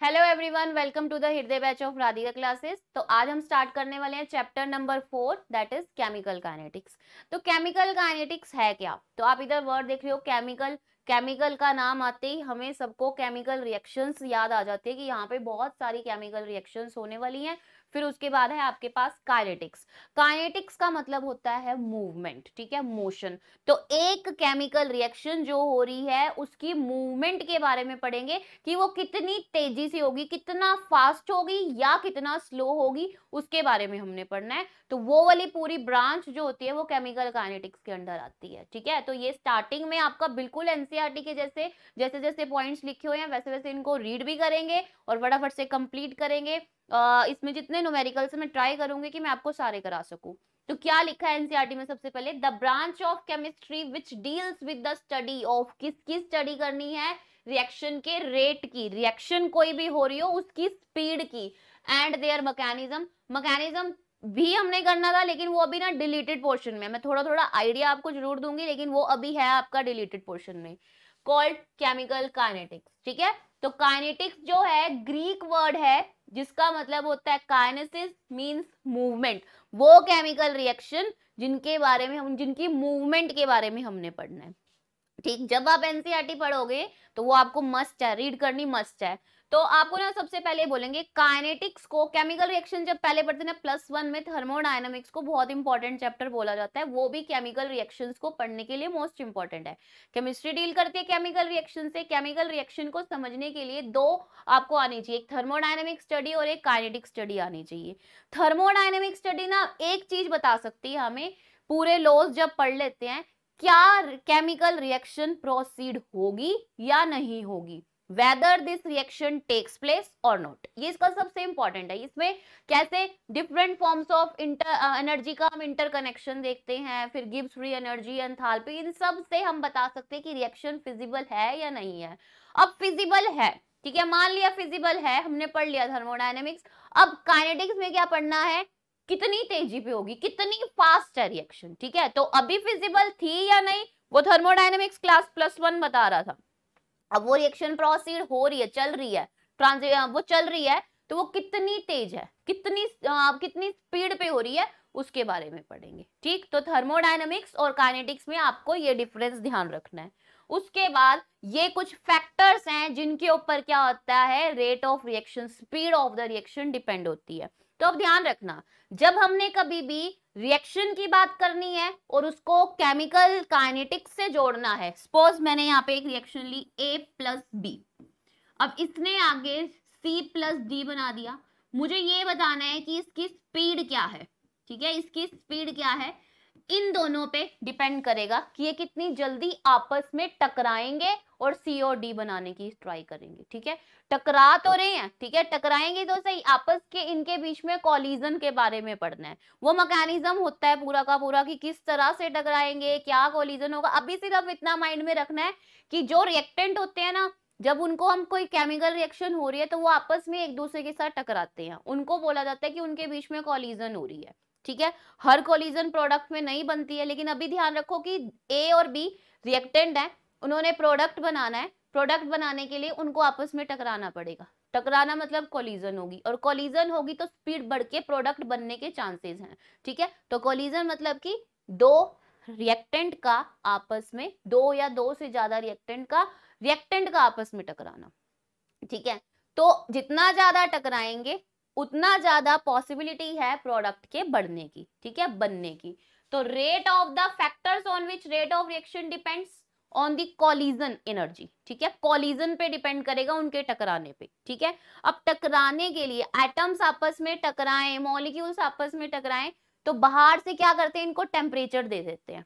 Hello everyone welcome to the Hriday batch of Radhika classes तो आज हम start करने वाले हैं chapter number four that is chemical kinetics तो केमिकल काइनेटिक्स है क्या? तो आप इधर वर्ड देख रहे हो केमिकल केमिकल का नाम आते ही हमें सबको केमिकल रिएक्शंस याद आ जाते हैं कि यहाँ पे बहुत सारी केमिकल रिएक्शंस होने वाली हैं। फिर उसके बाद है आपके पास काइनेटिक्स काइनेटिक्स का मतलब होता है मूवमेंट ठीक है? मोशन तो एक केमिकल रिएक्शन जो हो रही है, उसकी मूवमेंट के बारे में पढ़ेंगे कि वो कितनी तेज़ी से होगी, कितना फास्ट होगी या कितना स्लो होगी, उसके बारे में हमने पढ़ना है। तो वो वाली पूरी ब्रांच जो होती है, वो केमिकल काइनेटिक्स के अंडर आती है, ठीक है? तो ये स्टार्टिंग में आपका बिल्कुल एनसीआरटी के जैसे जैसे जैसे पॉइंट्स लिखे हुए हैं वैसे वैसे इनको रीड भी करेंगे और फटाफट से कंप्लीट करेंगे। इसमें जितने न्यूमेरिकल्स मैं ट्राई करूँगी कि मैं आपको सारे करा सकूँ। तो क्या लिखा है एनसीईआरटी में सबसे पहले? The branch of chemistry which deals with the study of किसकी स्टडी करनी है? रिएक्शन के रेट की। रिएक्शन कोई भी हो रही हो, उसकी स्पीड की। एंड देयर मैकेनिज्म मैकेनिज्म भी हमने करना था, लेकिन वो अभी ना डिलीटेड पोर्शन में मैं थोड़ा थोड़ा आइडिया आपको ज़रूर दूँगी, लेकिन वो अभी है आपका डिलीटेड पोर्शन में। कॉल्ड केमिकल काइनेटिक्स ठीक है? तो काइनेटिक्स जो है ग्रीक वर्ड है जिसका मतलब होता है काइनेसिस मींस मूवमेंट वो केमिकल रिएक्शन जिनके बारे में हम, जिनकी मूवमेंट के बारे में हमने पढ़ना है। ठीक, जब आप एनसीईआरटी e पढ़ोगे तो वो आपको मस्ट है रीड करनी मस्ट है। तो आपको ना सबसे पहले बोलेंगे काइनेटिक्स को केमिकल रिएक्शन जब पहले पढ़ते ना प्लस वन में थर्मोडायनामिक्स को बहुत इंपॉर्टेंट चैप्टर बोला जाता है, वो भी केमिकल रिएक्शंस को पढ़ने के लिए मोस्ट इंपॉर्टेंट है। केमिस्ट्री डील करती है केमिकल रिएक्शन से केमिकल रिएक्शन को समझने के लिए दो आपको आनी चाहिए, एक थर्मोडायनेमिक स्टडी और एक काइनेटिक स्टडी आनी चाहिए। थर्मोडायनेमिक स्टडी ना एक चीज़ बता सकती है हमें, पूरे लॉज जब पढ़ लेते हैं, क्या केमिकल रिएक्शन प्रोसीड होगी या नहीं होगी? Whether this reaction takes place और नॉट ये इसका सबसे इंपॉर्टेंट है। इसमें कैसे different forms of inter energy का हम इंटरकनेक्शन देखते हैं, फिर गिब्स फ्री एनर्जी एंथैल्पी इन सबसे हम बता सकते हैं कि रिएक्शन फिजिबल है या नहीं है। अब फिजिबल है, ठीक है? मान लिया फिजिबल है, हमने पढ़ लिया थर्मोडायनेमिक्स अब काइनेटिक्स में क्या पढ़ना है? कितनी तेज़ी पे होगी, कितनी फास्ट है रिएक्शन ठीक है? तो अभी फिजिबल थी या नहीं? वो थर्मोडायनेमिक्स क्लास प्लस वन बता रहा था। अब वो रिएक्शन प्रोसीड हो रही है चल रही है ट्रांसि वो चल रही है तो वो कितनी तेज है कितनी आ, कितनी स्पीड पे हो रही है उसके बारे में पढ़ेंगे ठीक? तो थर्मोडाइनमिक्स और काइनेटिक्स में आपको ये डिफरेंस ध्यान रखना है। उसके बाद ये कुछ फैक्टर्स हैं जिनके ऊपर क्या होता है rate of reaction speed of the reaction depend होती है। तो अब ध्यान रखना जब हमने कभी भी रिएक्शन की बात करनी है और उसको केमिकल काइनेटिक्स से जोड़ना है सपोज़ मैंने यहाँ पे एक रिएक्शन ली ए प्लस बी अब इसने आगे सी प्लस डी बना दिया। मुझे ये बताना है कि इसकी स्पीड क्या है, ठीक है? इसकी स्पीड क्या है? इन दोनों पे डिपेंड करेगा कि ये कितनी जल्दी आपस में टकराएँगे और सी और डी बनाने की ट्राई करेंगे, ठीक है? टकरा तो रहे हैं, ठीक है? टकराएँगे तो सही, आपस के, इनके बीच में कॉलिजन के बारे में पढ़ना है। वो मैकेनिज्म होता है पूरा का पूरा कि किस तरह से टकराएँगे, क्या कॉलिजन होगा। अभी सिर्फ़ इतना माइंड में रखना है कि जो रिएक्टेंट होते हैं ना, जब उनको हम कोई केमिकल रिएक्शन हो रही है तो वो आपस में एक दूसरे के साथ टकराते हैं। उनको बोला जाता है कि उनके बीच में कॉलिजन हो रही है। ठीक है? हर कोलिजन प्रोडक्ट में नहीं बनती है, लेकिन अभी ध्यान रखो कि ए और बी रिएक्टेंट है, उन्होंने प्रोडक्ट बनाना है। प्रोडक्ट बनाने के लिए उनको आपस में टकराना पड़ेगा। टकराना मतलब कोलिजन होगी, और कोलिजन होगी तो स्पीड बढ़ के प्रोडक्ट बनने के चांसेस हैं, ठीक है? तो कोलिजन मतलब कि दो रिएक्टेंट का आपस में, दो या दो से ज़्यादा रिएक्टेंट का रिएक्टेंट का आपस में टकराना, ठीक है? तो जितना ज़्यादा टकराएँगे उतना ज़्यादा पॉसिबिलिटी है प्रोडक्ट के बढ़ने की, ठीक है, बनने की। तो rate of the factors on which rate of reaction depends on the collision energy ठीक है कॉलिजन पे डिपेंड करेगा उनके टकराने पे, ठीक है। अब टकराने के लिए एटम्स आपस में टकराएँ मॉलिक्यूल्स आपस में टकराएँ तो बाहर से क्या करते हैं, इनको टेम्परेचर दे देते हैं।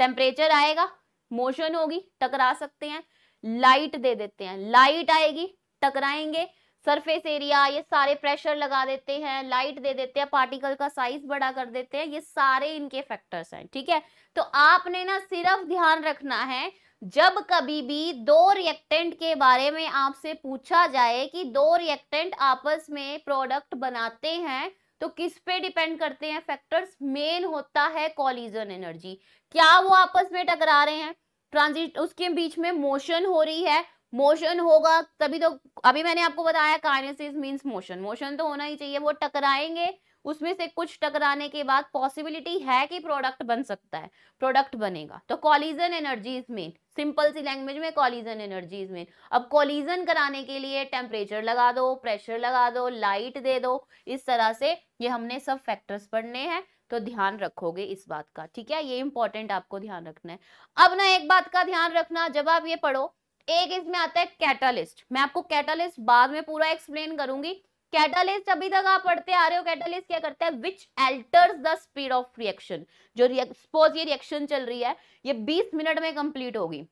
टेम्परेचर आएगा मोशन होगी, टकरा सकते हैं लाइट दे देते हैं। लाइट आएगी, टकराएँगे सरफेस एरिया, ये सारे प्रेशर लगा देते हैं लाइट दे देते हैं पार्टिकल का साइज़ बड़ा कर देते हैं, ये सारे इनके फैक्टर्स हैं, ठीक है? तो आपने ना सिर्फ़ ध्यान रखना है, जब कभी भी दो रिएक्टेंट के बारे में आपसे पूछा जाए कि दो रिएक्टेंट आपस में प्रोडक्ट बनाते हैं तो किस पे डिपेंड करते हैं फैक्टर्स मेन होता है कॉलिजन एनर्जी क्या वो आपस में टकरा रहे हैं? ट्रांजिट उसके बीच में मोशन हो रही है मोशन होगा, तभी तो अभी मैंने आपको बताया काइनेसिस मींस मोशन मोशन तो होना ही चाहिए, वो टकराएँगे, उसमें से कुछ टकराने के बाद पॉसिबिलिटी है कि प्रोडक्ट बन सकता है प्रोडक्ट बनेगा. तो collision energy is main simple C language में कॉलिजन एनर्जी इज़ मेन अब कॉलिजन कराने के लिए टेम्परेचर लगा दो प्रेशर लगा दो लाइट दे दो, इस तरह से ये हमने सब फैक्टर्स पढ़ने हैं तो ध्यान रखोगे इस बात का. ठीक है? ये इंपॉर्टेंट आपको ध्यान रखना है. अब ना एक बात का ध्यान रखना, जब आप ये पढ़ो एक इसमें आता है कैटालिस्ट मैं आपको कैटालिस्ट बाद में पूरा एक्सप्लेन करूँगी. कैटालिस्ट अभी तक आप पढ़ते आ रहे हो. कैटालिस्ट क्या करता है? Which alters the speed of reaction जो सपोज़ ये रिएक्शन चल रही है, ये 20 मिनट में कंप्लीट होगी.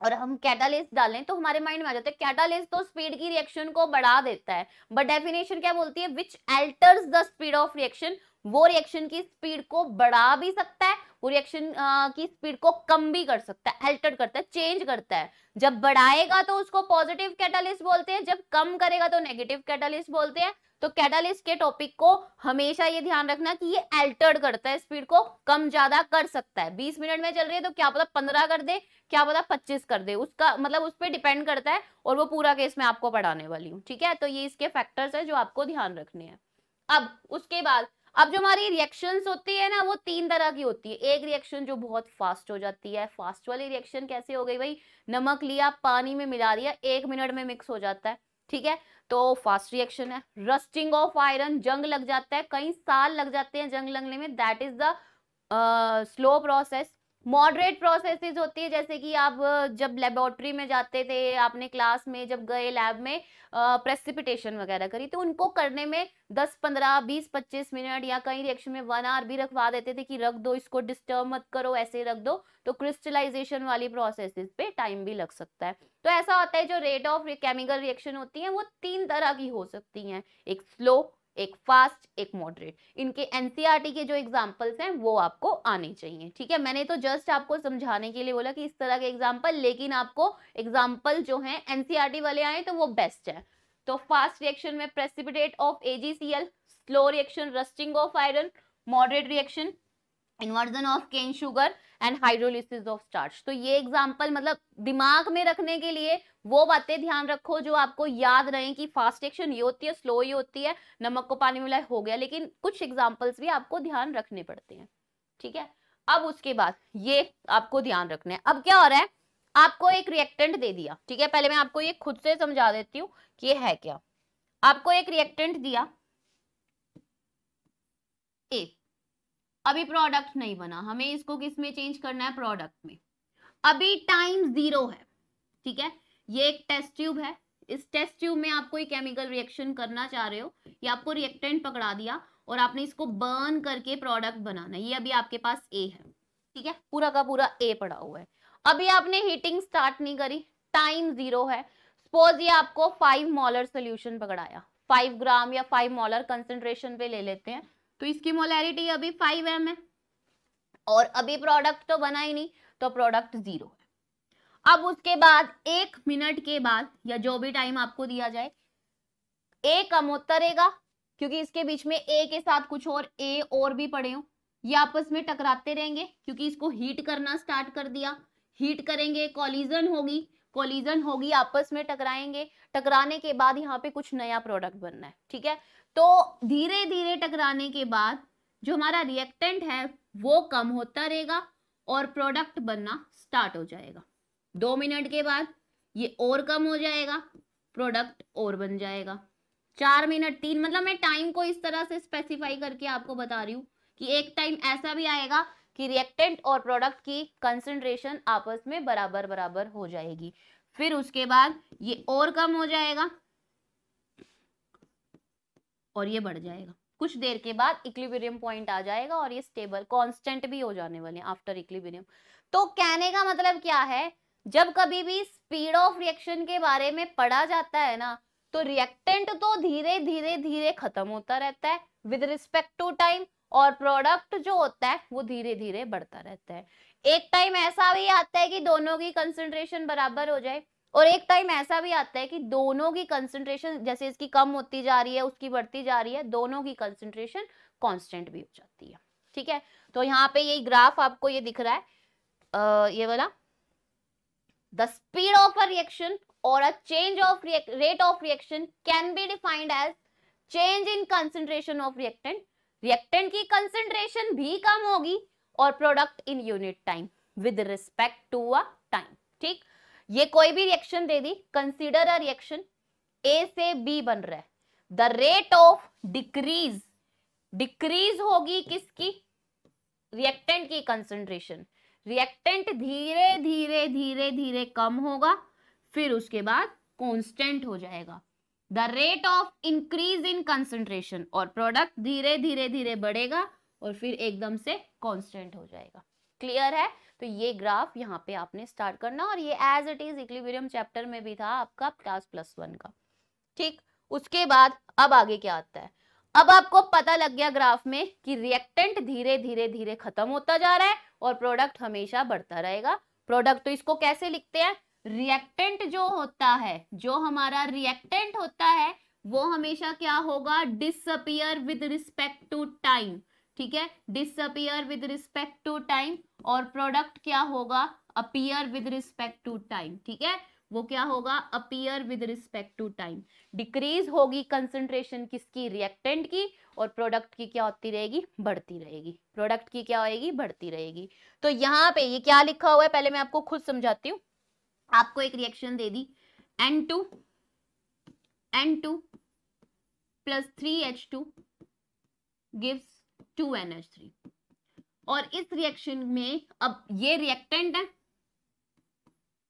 और हम कैटालिस्ट डालें तो हमारे माइंड में आ जाता है कैटालिस्ट तो स्पीड की रिएक्शन को बढ़ा देता है. बट डेफिनेशन क्या बोलती है? Which alters the speed of reaction वो रिएक्शन की स्पीड को बढ़ा भी सकता है वो रिएक्शन की स्पीड को कम भी कर सकता है अल्टर करता है चेंज करता है। जब बढ़ाएगा तो उसको पॉजिटिव कैटालिस्ट बोलते हैं, जब कम करेगा तो नेगेटिव कैटालिस्ट बोलते हैं। तो कैटालिस्ट के टॉपिक को हमेशा ये ध्यान रखना कि ये अल्टर्ड करता है स्पीड को कम ज़्यादा कर सकता है। 20 मिनट में चल रही है तो क्या पता 15 कर दे, क्या पता 25 कर दे। उसका मतलब उस पर डिपेंड करता है और वो पूरा केस मैं आपको पढ़ाने वाली हूँ, ठीक है? तो ये इसके फैक्टर्स है जो आपको ध्यान रखने हैं। अब उसके बाद अब जो हमारी रिएक्शन होती है ना, वो तीन तरह की होती है। एक रिएक्शन जो बहुत फास्ट हो जाती है फास्ट वाली रिएक्शन कैसे हो गई? भाई, नमक लिया, पानी में मिला दिया, एक मिनट में मिक्स हो जाता है, ठीक है? तो फास्ट रिएक्शन है। रस्टिंग ऑफ़ आयरन जंग लग जाता है, कई साल लग जाते हैं जंग लगने में। That is the slow process moderate processes होती है, जैसे कि आप जब लेबोरेटरी में जाते थे, आपने क्लास में जब गए लैब में प्रेसिपिटेशन वगैरह करी तो उनको करने में 10 15 20 25 मिनट या कई रिएक्शन में वन आवर भी रखवा देते थे कि रख दो, इसको डिस्टर्ब मत करो, ऐसे रख दो तो क्रिस्टलाइजेशन वाली प्रोसेसेस पे टाइम भी लग सकता है। तो ऐसा होता है जो रेट ऑफ़ केमिकल रिएक्शन होती है, वो तीन तरह की हो सकती हैं। एक स्लो एक फास्ट एक मॉडरेट इनके एनसीईआरटी e के जो एग्जांपल्स हैं, वो आपको आने चाहिए, ठीक है? मैंने तो जस्ट आपको समझाने के लिए बोला कि इस तरह के एग्जांपल लेकिन आपको एग्जांपल जो हैं एनसीईआरटी वाले आए तो वो बेस्ट है. तो फास्ट रिएक्शन में precipitate of AgCl slow reaction rusting of iron moderate reaction inversion of cane sugar and hydrolysis of starch तो ये एग्ज़ाम्पल मतलब दिमाग में रखने के लिए वो बातें ध्यान रखो जो आपको याद रहे कि फास्ट एक्शन ये होती है स्लो ये होती है, नमक को पानी मिलाए, हो गया। लेकिन कुछ एग्जाम्पल्स भी आपको ध्यान रखने पड़ते हैं, ठीक है? अब उसके बाद ये आपको ध्यान रखना है। अब क्या हो रहा है? आपको एक रिएक्टेंट दे दिया, ठीक है? पहले मैं आपको ये खुद से समझा देती हूँ कि ये है क्या। आपको एक रिएक्टेंट दिया। ए, अभी प्रोडक्ट नहीं बना। हमें इसको किसमें चेंज करना है? प्रोडक्ट में। अभी टाइम ज़ीरो है, ठीक है? ये एक टेस्ट ट्यूब है। इस टेस्ट ट्यूब में आप कोई केमिकल रिएक्शन करना चाह रहे हो। या आपको रिएक्टेंट पकड़ा दिया और आपने इसको बर्न करके प्रोडक्ट बनाना ये अभी आपके पास ए है। ठीक है? पूरा का पूरा ए पड़ा हुआ है। अभी आपने हीटिंग स्टार्ट नहीं करी। टाइम ज़ीरो है। सपोज़ ये आपको फाइव मॉलर सोल्यूशन पकड़ाया। फाइव ग्राम या फाइव मॉलर कंसेंट्रेशन पे ले लेते हैं। तो इसकी मोलैरिटी अभी फाइव एम है। और अभी प्रोडक्ट तो बना ही नहीं तो प्रोडक्ट ज़ीरो है। अब उसके बाद, एक मिनट के बाद, या जो भी टाइम आपको दिया जाए ए कम होता रहेगा क्योंकि इसके बीच में ए के साथ कुछ और ए और भी पड़े हो। ये आपस में टकराते रहेंगे, क्योंकि इसको हीट करना स्टार्ट कर दिया। हीट करेंगे कॉलिजन होगी कॉलिजन होगी, आपस में टकराएँगे। टकराने के बाद यहाँ पे कुछ नया प्रोडक्ट बनना है, ठीक है? तो धीरे धीरे टकराने के बाद, जो हमारा रिएक्टेंट है, वो कम होता रहेगा और प्रोडक्ट बनना स्टार्ट हो जाएगा। दो मिनट के बाद ये और कम हो जाएगा प्रोडक्ट और बन जाएगा। चार मिनट, तीन मतलब मैं टाइम को इस तरह से स्पेसिफाई करके आपको बता रही हूँ कि एक टाइम ऐसा भी आएगा कि रिएक्टेंट और प्रोडक्ट की कंसंट्रेशन आपस में बराबर बराबर हो जाएगी। फिर उसके बाद ये और कम हो जाएगा और ये बढ़ जाएगा। कुछ देर के बाद इक्विलिब्रियम पॉइंट आ जाएगा और ये स्टेबल कांस्टेंट भी हो जाने वाले आफ्टर इक्विलिब्रियम तो कहने का मतलब क्या है? जब कभी भी स्पीड ऑफ़ रिएक्शन के बारे में पढ़ा जाता है ना तो रिएक्टेंट तो धीरे धीरे धीरे खत्म होता रहता है। विद रिस्पेक्ट टू टाइम और प्रोडक्ट जो होता है वो धीरे धीरे बढ़ता रहता है। एक टाइम ऐसा भी आता है कि दोनों की कंसेंट्रेशन बराबर हो जाए और एक टाइम ऐसा भी आता है कि दोनों की कंसेंट्रेशन जैसे इसकी कम होती जा रही है उसकी बढ़ती जा रही है दोनों की कंसेंट्रेशन कांस्टेंट भी हो जाती है। ठीक है? तो यहाँ पे ये ग्राफ आपको ये दिख रहा है। आ, ये वाला the speed of a reaction और a change of rate of reaction can be defined as change in concentration of reactant reactant की कंसेंट्रेशन भी कम होगी और product in unit time with respect to a time ठीक? ये कोई भी रिएक्शन दे दी कंसिडर अ रिएक्शन ए से बी बन रहा है. The rate of decrease decrease होगी किसकी? रिएक्टेंट की कंसेंट्रेशन रिएक्टेंट धीरे धीरे धीरे धीरे कम होगा, फिर उसके बाद कॉन्स्टेंट हो जाएगा। The rate of increase in concentration और प्रोडक्ट धीरे धीरे धीरे बढ़ेगा और फिर एकदम से कॉन्स्टेंट हो जाएगा। क्लियर है? तो ये ग्राफ यहाँ पे आपने स्टार्ट करना और ये as it is equilibrium chapter में भी था आपका क्लास प्लस वन का। ठीक? उसके बाद अब आगे क्या आता है? अब आपको पता लग गया ग्राफ में कि रिएक्टेंट धीरे धीरे धीरे खत्म होता जा रहा है और प्रोडक्ट हमेशा बढ़ता रहेगा। प्रोडक्ट तो इसको कैसे लिखते हैं? रिएक्टेंट जो होता है, जो हमारा रिएक्टेंट होता है, वो हमेशा क्या होगा? Disappear with respect to time ठीक है? Disappear with respect to time और प्रोडक्ट क्या होगा? Appear with respect to time ठीक है? वो क्या होगा? Appear with respect to time decrease होगी कंसंट्रेशन किसकी? रिएक्टेंट की और प्रोडक्ट की क्या होती रहेगी? बढ़ती रहेगी। प्रोडक्ट की क्या होएगी? बढ़ती रहेगी। तो यहाँ पे ये क्या लिखा हुआ है? पहले मैं आपको खुद समझाती हूँ। आपको एक रिएक्शन दे दी। N two N two plus three H two gives two N H three और इस रिएक्शन में अब ये रिएक्टेंट है।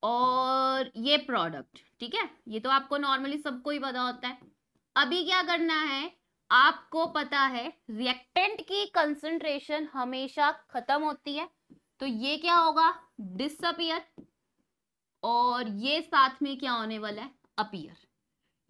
और ये प्रोडक्ट ठीक है? ये तो आपको नॉर्मली सबको ही पता होता है। अभी क्या करना है? आपको पता है रिएक्टेंट की कंसंट्रेशन हमेशा खत्म होती है। तो ये क्या होगा? डिसअपियर और ये साथ में क्या होने वाला है? अपियर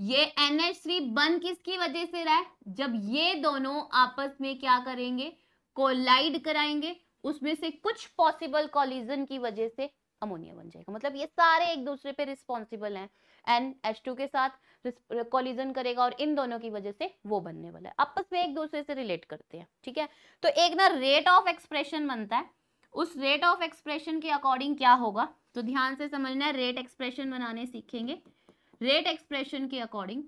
ये NH3 बन किसकी वजह से रहा है? जब ये दोनों आपस में क्या करेंगे? कोलाइड कराएँगे, उसमें से कुछ पॉसिबल कॉलिजन की वजह से अमोनिया बन जाएगा। मतलब ये सारे एक दूसरे पे रिस्पॉन्सिबल हैं। एन एच टू के साथ कॉलिजन करेगा और इन दोनों की वजह से वो बनने वाला है। आपस में एक दूसरे से रिलेट करते हैं, ठीक है? तो एक ना रेट ऑफ़ एक्सप्रेशन बनता है। उस रेट ऑफ़ एक्सप्रेशन के अकॉर्डिंग क्या होगा? तो ध्यान से समझना है रेट एक्सप्रेशन बनाने सीखेंगे। रेट एक्सप्रेशन के अकॉर्डिंग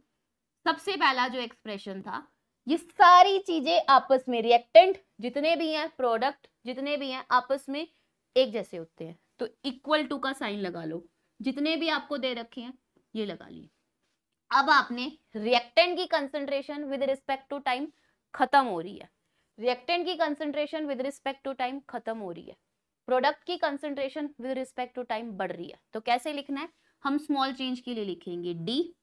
सबसे पहला जो एक्सप्रेशन था, ये सारी चीज़ें आपस में रिएक्टेंट जितने भी हैं प्रोडक्ट जितने भी हैं, आपस में एक जैसे होते हैं। तो इक्वल टू का साइन लगा लो। जितने भी आपको दे रखे हैं, ये लगा लिए। अब आपने रिएक्टेंट की concentration with respect to time खत्म हो रही है। रिएक्टेंट की concentration with respect to time खत्म हो रही है। प्रोडक्ट की concentration with respect to time बढ़ रही है। तो कैसे लिखना है? हम स्मॉल चेंज के लिए लिखेंगे डी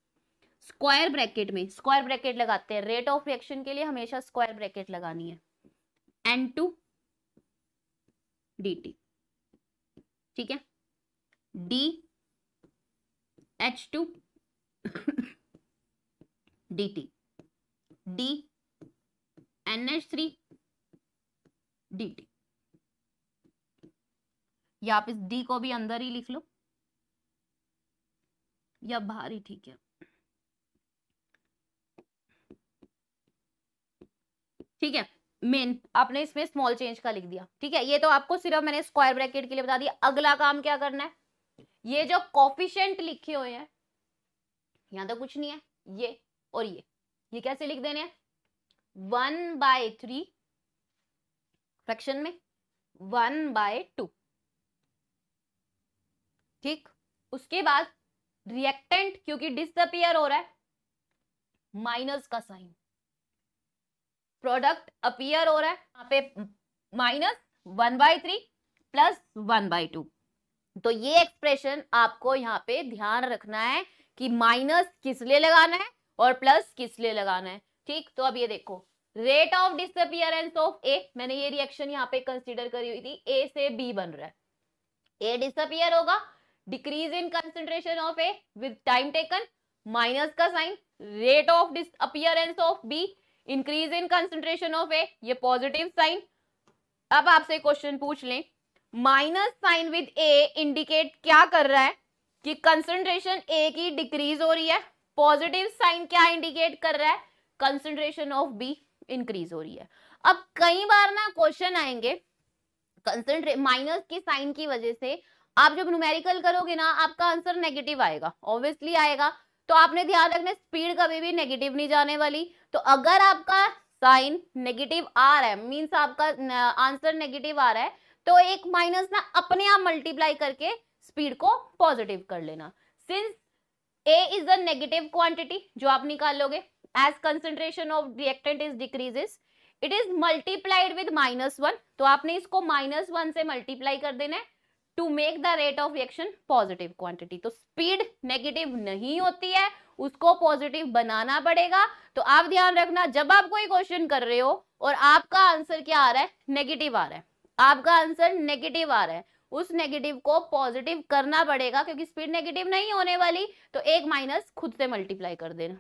स्क्वायर ब्रैकेट में स्क्वायर ब्रैकेट लगाते हैं। रेट ऑफ़ रिएक्शन के लिए हमेशा स्क्वायर ब्रैकेट लगानी है। एन टू डी टी ठीक है? D H two D T D N H three D T या आप इस डी को भी अंदर ही लिख लो। या बाहर ही, ठीक है। ठीक है? मेन आपने इसमें स्मॉल चेंज का लिख दिया। ठीक है? ये तो आपको सिर्फ़ मैंने स्क्वायर ब्रैकेट के लिए बता दिया। अगला काम क्या करना है? ये जो कॉफिशेंट लिखे हुए हैं, यहाँ तो कुछ नहीं है, ये और ये। ये कैसे लिख देने वन बाय थ्री फ्रैक्शन में वन बाय टू ठीक? उसके बाद रिएक्टेंट क्योंकि डिसअपियर हो रहा है माइनस का साइन प्रोडक्ट अपियर हो रहा है, यहाँ पे minus one by three plus one by two. तो ये एक्सप्रेशन आपको यहाँ पे ध्यान रखना है कि माइनस किस लिए लगाना है और प्लस किस लिए लगाना है। ठीक तो अब ये देखो rate of disappearance of A मैंने ये रिएक्शन यहाँ पे कंसीडर करी हुई थी ए से बी बन रहा है। ए डिसअपियर होगा decrease in concentration of A with time taken minus का sign rate of disappearance of B increase in concentration of A ये पॉजिटिव साइन अब आपसे क्वेश्चन पूछ लें. Minus sign with A indicate क्या कर रहा है? कि कंसेंट्रेशन ए की डिक्रीज हो रही है. पॉजिटिव साइन क्या इंडिकेट कर रहा है? कंसेंट्रेशन ऑफ़ बी इंक्रीज हो रही है. अब कई बार ना क्वेश्चन आएँगे. माइनस की साइन की वजह से आप जब न्यूमेरिकल करोगे ना, आपका आंसर नेगेटिव आएगा. ऑब्वियसली आएगा. तो आपने ध्यान रखना स्पीड कभी भी नेगेटिव नहीं जाने वाली. तो अगर आपका साइन नेगेटिव आ रहा है मीन्स आपका आंसर नेगेटिव आ रहा है तो एक माइनस ना अपने आप मल्टीप्लाई करके स्पीड को पॉजिटिव कर लेना। Since A is the negative quantity जो आप निकाल लोगे as concentration of reactant is decreases it is multiplied with minus one तो आपने इसको माइनस वन से मल्टीप्लाई कर देना है। To make the rate of reaction positive quantity तो स्पीड नेगेटिव नहीं होती है, उसको पॉजिटिव बनाना पड़ेगा। तो आप ध्यान रखना, जब आप कोई क्वेश्चन कर रहे हो और आपका आंसर क्या आ रहा है? नेगेटिव आ रहा है। आपका आंसर नेगेटिव आ रहा है। उस नेगेटिव को पॉजिटिव करना पड़ेगा, क्योंकि स्पीड नेगेटिव नहीं होने वाली। तो एक माइनस खुद से मल्टीप्लाई कर देना।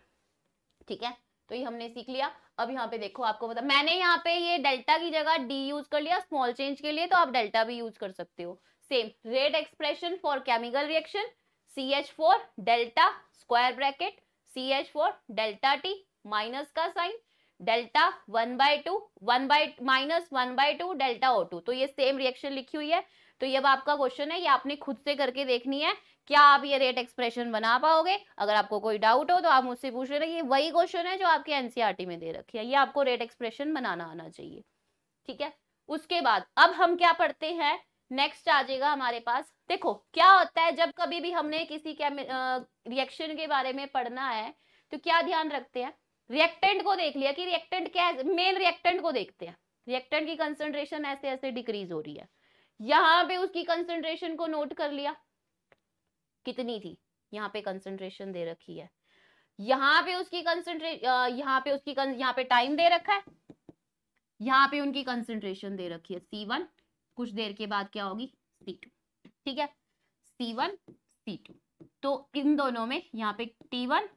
ठीक है? तो ये हमने सीख लिया। अब यहाँ पे देखो, आपको बता, मैंने यहाँ पे ये डेल्टा की जगह डी यूज़ कर लिया स्मॉल चेंज के लिए तो आप डेल्टा भी यूज़ कर सकते हो। Same rate expression for chemical reaction C H four delta square bracket C H four delta T minus का sign delta one by two one by minus one by two delta O two तो ये same reaction लिखी हुई है। तो ये अब आपका क्वेश्चन है। ये आपने खुद से करके देखनी है। क्या आप ये रेट एक्सप्रेशन बना पाओगे? अगर आपको कोई डाउट हो तो आप मुझसे पूछ रहे ये वही क्वेश्चन है जो आपके एनसीआरटी में दे रखी है। ये आपको रेट एक्सप्रेशन बनाना आना चाहिए। ठीक है? उसके बाद अब हम क्या पढ़ते हैं? नेक्स्ट आ जाएगा हमारे पास। देखो, क्या होता है, जब कभी भी हमने किसी के रिएक्शन के बारे में पढ़ना है तो क्या ध्यान रखते हैं? रिएक्टेंट को देख लिया कि रिएक्टेंट क्या है? मेन रिएक्टेंट को देखते हैं। रिएक्टेंट की कंसेंट्रेशन ऐसे ऐसे डिक्रीज हो रही है। यहाँ पे उसकी कंसेंट्रेशन को नोट कर लिया। कितनी थी? यहाँ पे कंसेंट्रेशन दे रखी है। यहाँ पे उसकी कंसेंट्रेट यहाँ पे उसकी यहाँ पे टाइम दे रखा है। यहाँ पे उनकी कंसेंट्रेशन दे रखी है। सी वन कुछ देर के बाद क्या होगी? सी टू ठीक है? सी वन सी टू तो इन दोनों में यहाँ पे टी वन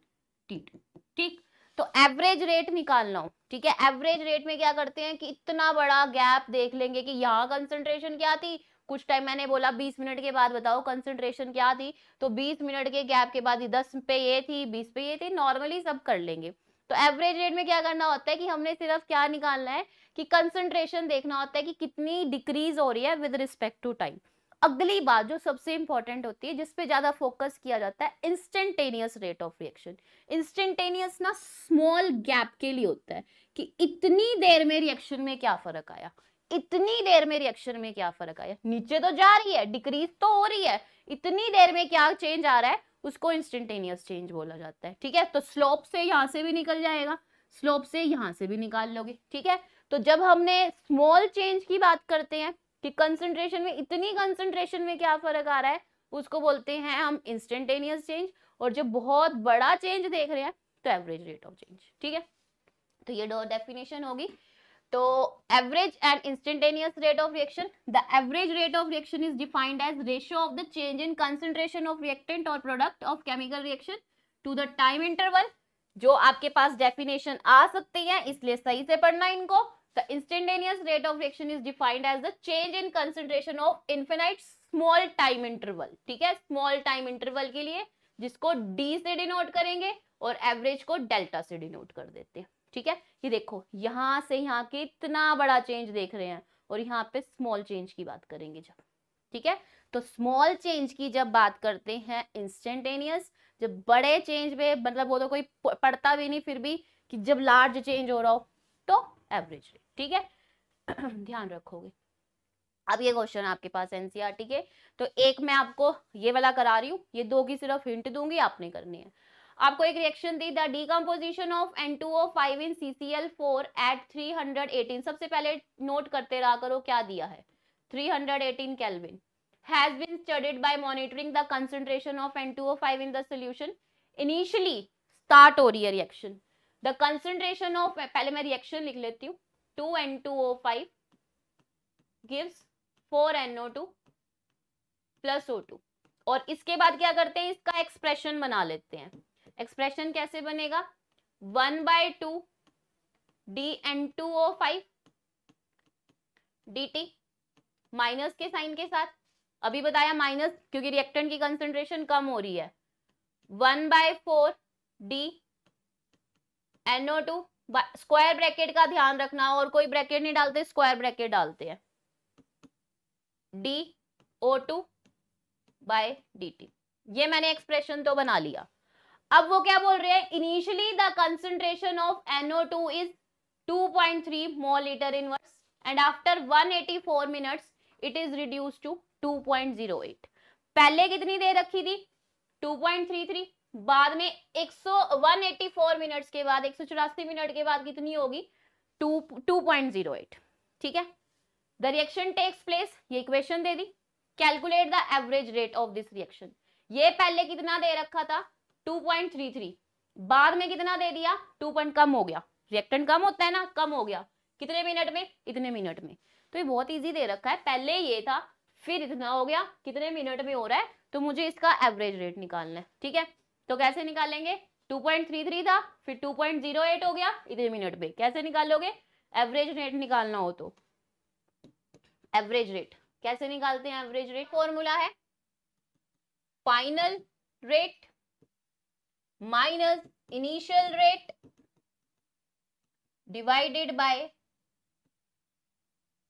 टी टू ठीक? तो एवरेज रेट निकालना हो, ठीक है? एवरेज रेट में क्या करते हैं कि इतना बड़ा गैप देख लेंगे कि यहाँ कंसंट्रेशन क्या थी? कुछ टाइम मैंने बोला 20 मिनट के बाद बताओ कंसंट्रेशन क्या थी? तो 20 मिनट के गैप के बाद 10 पे ये थी 20 पे ये थी नॉर्मली सब कर लेंगे। तो एवरेज रेट में क्या करना होता है कि हमने सिर्फ़ क्या निकालना है? कि कंसंट्रेशन देखना होता है कि कितनी डिक्रीज हो रही है विद रिस्पेक्ट टू टाइम अगली बात जो सबसे इंपॉर्टेंट होती है जिसपे ज़्यादा फोकस किया जाता है instantaneous rate of reaction instantaneous ना स्मॉल गैप के लिए होता है कि इतनी देर में रिएक्शन में क्या फ़र्क आया? इतनी देर में रिएक्शन में क्या फ़र्क आया? नीचे तो जा रही है डिक्रीज तो हो रही है। इतनी देर में क्या चेंज आ रहा है? उसको इंस्टेंटेनियस चेंज बोला जाता है, ठीक है? तो स्लोप से यहाँ से भी निकल जाएगा। स्लोप से यहाँ से भी निकाल लोगे, ठीक है? तो जब हमने स्मॉल चेंज की बात करते हैं, कि कंसंट्रेशन में, इतनी कंसंट्रेशन में क्या फ़र्क आ रहा है, उसको बोलते हैं हम इंस्टेंटेनियस चेंज और जब बहुत बड़ा चेंज देख रहे हैं तो एवरेज रेट ऑफ़ चेंज ठीक है? तो ये दो डेफिनेशन होगी। तो average and instantaneous rate of reaction the average rate of reaction is defined as ratio of the change in concentration of reactant और product of chemical reaction to the time interval जो आपके पास definition आ सकती है, इसलिए सही से पढ़ना इनको। The instantaneous rate of reaction is defined as the change in concentration of infinite small time interval ठीक है? स्मॉल टाइम इंटरवल के लिए, जिसको डी से डिनोट करेंगे और एवरेज को डेल्टा से डिनोट कर देते हैं, ठीक है? ये देखो, यहाँ से यहाँ के इतना बड़ा चेंज देख रहे हैं और यहाँ पे स्मॉल चेंज की बात करेंगे जब, ठीक है? तो स्मॉल चेंज की जब बात करते हैं इंस्टेंटेनियस जब बड़े चेंज में मतलब वो तो कोई पढ़ता भी नहीं फिर भी कि जब लार्ज चेंज हो रहा हो तो एवरेज रेट ठीक है? ध्यान रखोगे। अब ये क्वेश्चन आपके पास एनसीआरटी के तो एक मैं आपको ये वाला करा रही हूँ, ये दो की सिर्फ़ हिंट दूँगी, आपने करनी है। आपको एक reaction the the decomposition of N2O5 in C C L four at 318 सबसे पहले नोट करते रहा करो, क्या दिया है? 318 kelvin has been studied by monitoring the concentration of N2O5 in the solution initially start हो रही है रिएक्शन the concentration of, पहले मैं रिएक्शन लिख लेती हूँ। 2N2O5 gives 4NO2 ओ O2 और इसके बाद क्या करते हैं? इसका एक्सप्रेशन बना लेते हैं। एक्सप्रेशन कैसे बनेगा? One by two D N two O five D T minus के साइन के साथ। अभी बताया माइनस, क्योंकि रिएक्टेंट की कंसेंट्रेशन कम हो रही है। One by four D NO two square bracket का ध्यान रखना और कोई ब्रैकेट नहीं डालते स्क्वायर ब्रैकेट डालते हैं। D O two by D T ये मैंने एक्सप्रेशन तो बना लिया। अब वो क्या बोल रहे हैं? Initially the concentration of NO2 is 2.3 mole litre inverse and after 184 minutes it is reduce to 2.08 पहले कितनी दे रखी थी? 2.33 बाद में 100 184 मिनट्स के बाद, एक मिनट के बाद कितनी होगी? 2 2.08 ठीक है? द रिएक्शन टेक्स प्लेस ये इक्वेशन दे दी। Calculate the average rate of this reaction ये पहले कितना दे रखा था? 2.33 बाद में कितना दे दिया? 2 पॉइंट कम हो गया। रिएक्टेंट कम होता है ना, कम हो गया। कितने मिनट में? इतने मिनट में। तो ये बहुत इजी दे रखा है। पहले ये था, फिर इतना हो गया। कितने मिनट में हो रहा है? तो मुझे इसका एवरेज रेट निकालना है, ठीक है? तो कैसे निकालेंगे? 2.33 था, फिर 2.08 हो गया, इतने मिनट में कैसे निकालोगे? एवरेज रेट निकालना हो तो। एवरेज रेट कैसे निकालते हैं एवरेज रेट फॉर्मूला है। Final rate minus initial rate divided by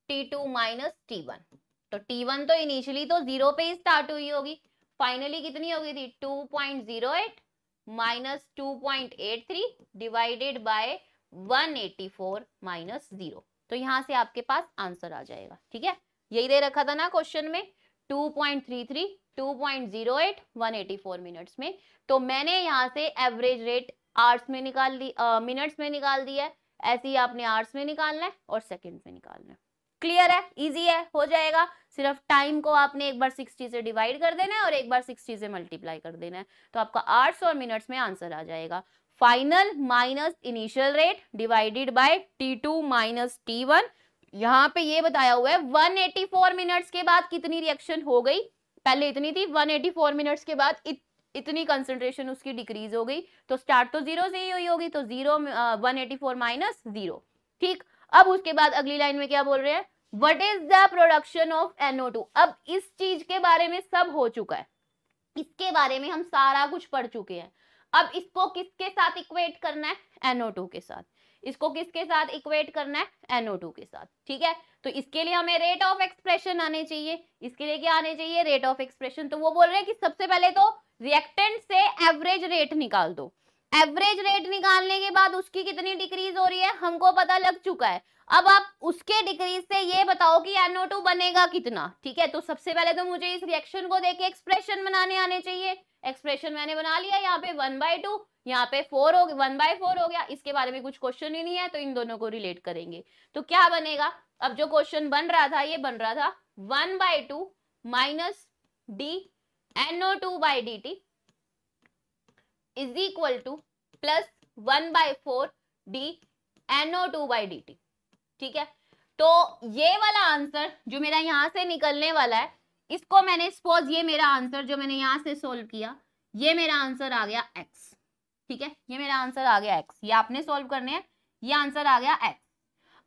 T two minus T one तो टी वन तो इनिशियली तो ज़ीरो पे ही स्टार्ट हुई होगी। फाइनली कितनी होगी थी? Two point zero eight minus two point eight three divided by one eighty four minus zero तो यहाँ से आपके पास आंसर आ जाएगा, ठीक है? यही दे रखा था ना क्वेश्चन में? 2.33 2.08 184 मिनट्स में। तो मैंने यहाँ से एवरेज रेट आर्ट्स में निकाल दी मिनट्स में निकाल दिया है। ऐसे ही आपने आर्ट्स में निकालना है और सेकंड में निकालना है। क्लियर है इजी है हो जाएगा। सिर्फ़ टाइम को आपने एक बार 60 से डिवाइड कर देना है और एक बार 60 से मल्टीप्लाई कर देना है। तो आपका आर्ट्स और मिनट्स में आंसर आ जाएगा। Final minus initial rate divided by T two minus T one यहाँ पे ये बताया हुआ है 184 मिनट्स के बाद कितनी रिएक्शन हो गई? पहले इतनी थी 184 मिनट्स के बाद इत, इतनी कंसंट्रेशन उसकी डिक्रीज हो गई। तो स्टार्ट तो ज़ीरो से ही हुई होगी तो zero one eighty four minus zero ठीक अब उसके बाद अगली लाइन में क्या बोल रहे हैं? What is the production of NO two अब इस चीज़ के बारे में सब हो चुका है। इसके बारे में हम सारा कुछ पढ़ चुके हैं। अब इसको किसके साथ इक्वेट करना है? एनओ के साथ। इसको किसके साथ इक्वेट करना है? NO2 के साथ। ठीक है? तो इसके लिए हमें रेट ऑफ़ एक्सप्रेशन आने चाहिए। इसके लिए क्या आने चाहिए? रेट ऑफ़ एक्सप्रेशन तो वो बोल रहे हैं कि सबसे पहले तो रिएक्टेंट से एवरेज रेट निकाल दो। एवरेज रेट निकालने के बाद उसकी कितनी डिक्रीज हो रही है, हमको पता लग चुका है। अब आप उसके डिक्रीज से ये बताओ कि NO2 बनेगा कितना, ठीक है? तो सबसे पहले तो मुझे इस रिएक्शन को देख एक्सप्रेशन बनाने आने चाहिए। एक्सप्रेशन मैंने बना लिया, यहाँ पे वन बाई टू यहाँ पे फोर हो गया वन बाय फोर हो गया। इसके बारे में कुछ क्वेश्चन ही नहीं है तो इन दोनों को रिलेट करेंगे। तो क्या बनेगा? अब जो क्वेश्चन बन रहा था, ये बन रहा था one by two minus D NO two by D T is equal to plus one by four D NO two by D T ठीक है? तो ये वाला आंसर जो मेरा यहाँ से निकलने वाला है, इसको मैंने सपोज़ ये मेरा आंसर जो मैंने यहाँ से सोल्व किया, ये मेरा आंसर आ गया एक्स ठीक है? ये मेरा आंसर आ गया एक्स ये आपने सॉल्व करने हैं, ये आंसर आ गया एक्स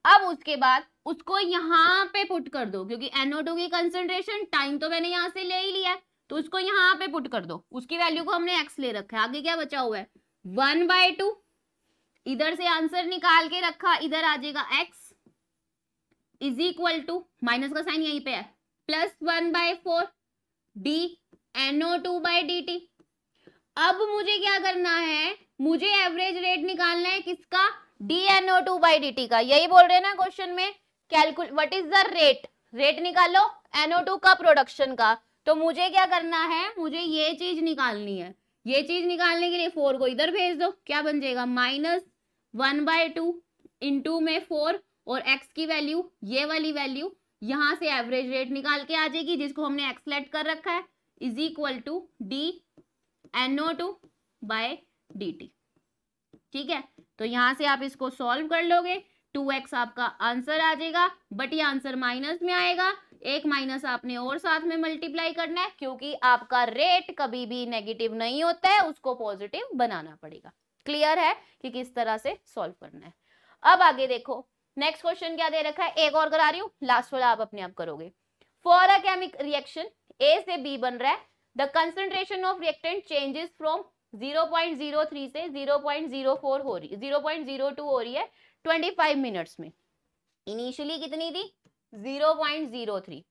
अब उसके बाद उसको यहाँ पे पुट कर दो, क्योंकि एनओ टू की कंसेंट्रेशन टाइम तो मैंने यहाँ से ले ही लिया है। तो उसको यहाँ पे पुट कर दो। उसकी वैल्यू को हमने एक्स ले रखा है। आगे क्या बचा हुआ है? वन बाय टू इधर से आंसर निकाल के रखा, इधर आ जाएगा X is equal to minus का साइन यहीं पे है। Plus one by four D NO two by D T अब मुझे क्या करना है? मुझे एवरेज रेट निकालना है किसका? D NO two by D T का। यही बोल रहे हैं ना क्वेश्चन में? Calculate what is the rate rate निकालो एनओ टू का प्रोडक्शन का। तो मुझे क्या करना है? मुझे ये चीज़ निकालनी है। ये चीज़ निकालने के लिए फोर को इधर भेज दो। क्या बन जाएगा? Minus one by two into में फोर और एक्स की वैल्यू, ये वाली वैल्यू यहाँ से एवरेज रेट निकाल के आ जाएगी, जिसको हमने एक्सलेट कर रखा है। Is equal to D NO two by D T. ठीक है? तो यहाँ से आप इसको सॉल्व कर लोगे। टू एक्स आपका आंसर आ जाएगा, बट ये आंसर माइनस में आएगा। एक माइनस आपने और साथ में मल्टीप्लाई करना है, क्योंकि आपका रेट कभी भी नेगेटिव नहीं होता है, उसको पॉजिटिव बनाना पड़ेगा। क्लियर है कि किस तरह से सॉल्व करना है। अब आगे देखो नेक्स्ट क्वेश्चन क्या दे रखा है? एक और करा रही हूँ लास्ट वाला आप अपने आप करोगे। फॉर अ केमिक रिएक्शन ए से बी बन रहा है। The concentration of reactant changes from 0.03 से 0.04 हो रही 0.02 हो रही है 25 मिनट्स में। इनिशियली कितनी थी? 0.03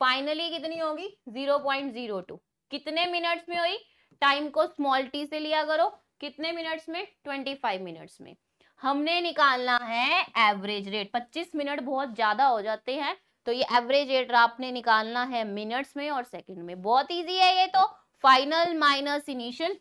फाइनली कितनी होगी? 0.02 कितने मिनट्स में हुई? टाइम को स्मॉल टी से लिया करो। कितने मिनट्स में? 25 मिनट्स में। हमने निकालना है एवरेज रेट 25 मिनट बहुत ज़्यादा हो जाते हैं। तो ये एवरेज रेट आपने निकालना है मिनट्स में और सेकंड में। बहुत इजी है ये तो। Final minus initial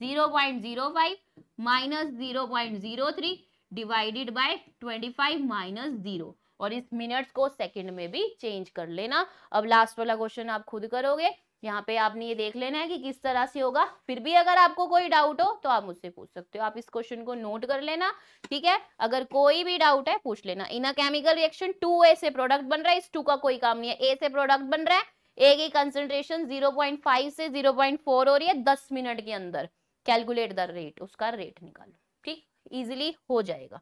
0.05 minus 0.03 divided by 25 minus zero. और इस मिनट्स को सेकंड में भी चेंज कर लेना। अब लास्ट वाला क्वेश्चन आप खुद करोगे। यहाँ पे आपने ये देख लेना है कि किस तरह से होगा। फिर भी अगर आपको कोई डाउट हो तो आप मुझसे पूछ सकते हो। आप इस क्वेश्चन को नोट कर लेना, ठीक है? अगर कोई भी डाउट है, पूछ लेना। In a chemical reaction two A से प्रोडक्ट बन रहा है। इस टू का कोई काम नहीं है। ए से प्रोडक्ट बन रहा है। ए की कंसेंट्रेशन 0.5 से 0.4 हो रही है 10 मिनट के अंदर। कैलकुलेट द रेट उसका रेट निकालो। ठीक? इजिली हो जाएगा।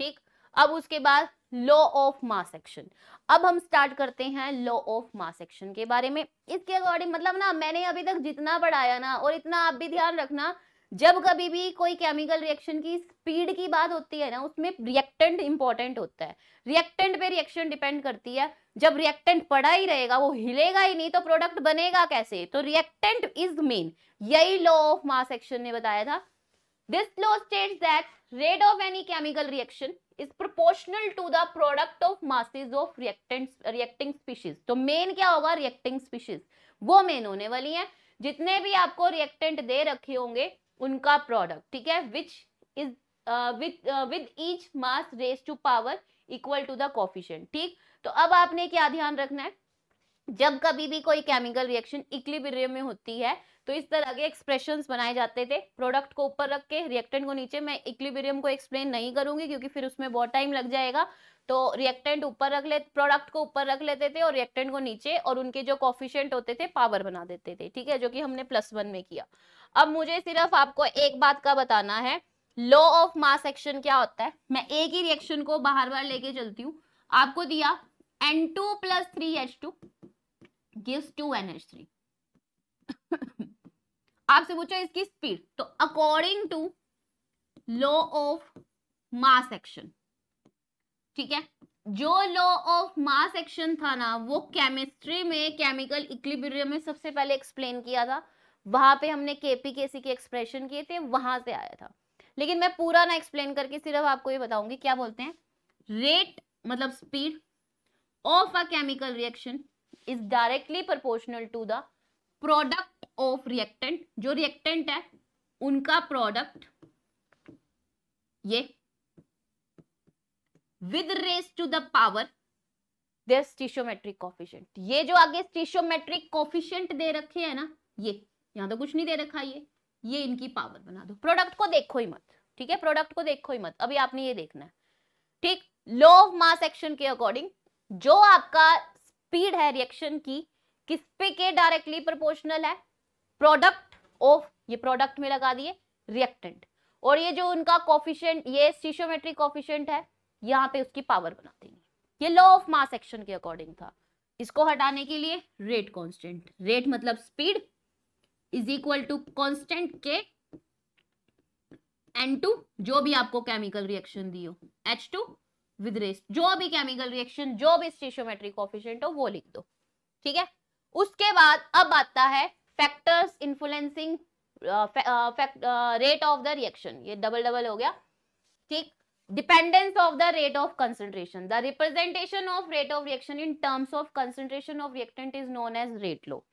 ठीक? अब उसके बाद लॉ ऑफ़ मास एक्शन। अब हम स्टार्ट करते हैं लॉ ऑफ़ मास एक्शन के बारे में। इसके अकॉर्डिंग मतलब ना, मैंने अभी तक जितना पढ़ाया ना, और इतना आप भी ध्यान रखना, जब कभी भी कोई केमिकल रिएक्शन की स्पीड की बात होती है ना, उसमें रिएक्टेंट इंपॉर्टेंट होता है। रिएक्टेंट पे रिएक्शन डिपेंड करती है। जब रिएक्टेंट पड़ा ही रहेगा, वो हिलेगा ही नहीं तो प्रोडक्ट बनेगा कैसे? तो रिएक्टेंट इज़ मेन यही लॉ ऑफ़ मास एक्शन ने बताया था। This law states that rate of any chemical reaction is proportional to the product of masses of reactant reacting species तो मेन क्या होगा? रिएक्टिंग स्पीशीज वो मेन होने वाली है। जितने भी आपको रिएक्टेंट दे रखे होंगे, उनका प्रोडक्ट ठीक है? Which is with with each mass raise to power equal to the coefficient ठीक? तो अब आपने क्या ध्यान रखना है? जब कभी भी कोई केमिकल रिएक्शन इक्लिबिरियम में होती है तो इस तरह के एक्सप्रेशन बनाए जाते थे। प्रोडक्ट को ऊपर रख के रिएक्टेंट को नीचे, मैं इक्लिबिरियम को एक्सप्लेन नहीं करूँगी, क्योंकि फिर उसमें बहुत टाइम लग जाएगा। तो रिएक्टेंट ऊपर रख ले प्रोडक्ट को ऊपर रख लेते थे और रिएक्टेंट को नीचे और उनके जो कॉफिशियंट होते थे पावर बना देते थे, ठीक है? जो कि हमने प्लस वन में किया। अब मुझे सिर्फ़ आपको एक बात का बताना है। लॉ ऑफ़ मास एक्शन क्या होता है? मैं एक ही रिएक्शन को बाहर बार लेके चलती हूँ। आपको दिया N two plus three H two gives two N H three आपसे पूछा इसकी स्पीड तो according to law of mass action ठीक है? जो लॉ ऑफ़ मास एक्शन था ना, वो केमिस्ट्री में केमिकल इक्लिब्रियम में सबसे पहले एक्सप्लेन किया था। वहाँ पे हमने केपी केसी के एक्सप्रेशन किए थे, वहाँ से आया था। लेकिन मैं पूरा ना एक्सप्लेन करके सिर्फ़ आपको ये बताऊँगी, क्या बोलते हैं? रेट मतलब speed of a chemical reaction is directly proportional to the product of reactant जो रिएक्टेंट है, उनका प्रोडक्ट ये with raise to the power their stoichiometric coefficient ये जो आगे स्टिशोमेट्रिक कॉफिशियंट दे रखे हैं ना, ये, यहाँ तो कुछ नहीं दे रखा ये ये इनकी पावर बना दो। प्रोडक्ट को देखो ही मत, ठीक है? प्रोडक्ट को देखो ही मत। अभी आपने ये देखना है। ठीक लॉ ऑफ़ मास एक्शन के अकॉर्डिंग जो आपका स्पीड है रिएक्शन की, किस पे के डायरेक्टली प्रोपोर्शनल है? प्रोडक्ट ऑफ़ ये प्रोडक्ट में लगा दिए रिएक्टेंट और ये जो उनका कॉफिशियंट ये स्टीशियोमेट्रिक कॉफिशियंट है, यहाँ पे उसकी पावर बना देंगे ये लॉ ऑफ़ मास एक्शन के अकॉर्डिंग था। इसको हटाने के लिए रेट कांस्टेंट रेट मतलब speed is equal to constant K n to जो भी आपको केमिकल रिएक्शन दी हो। एच टू विद रेस जो भी केमिकल रिएक्शन जो भी स्टेशियोमेट्रिक कॉफिशियंट हो, वो लिख दो। ठीक है? उसके बाद अब आता है factors influencing rate of the reaction ये डबल डबल हो गया। ठीक? Dependence of the rate of concentration the representation of rate of reaction in terms of concentration of reactant is known as rate law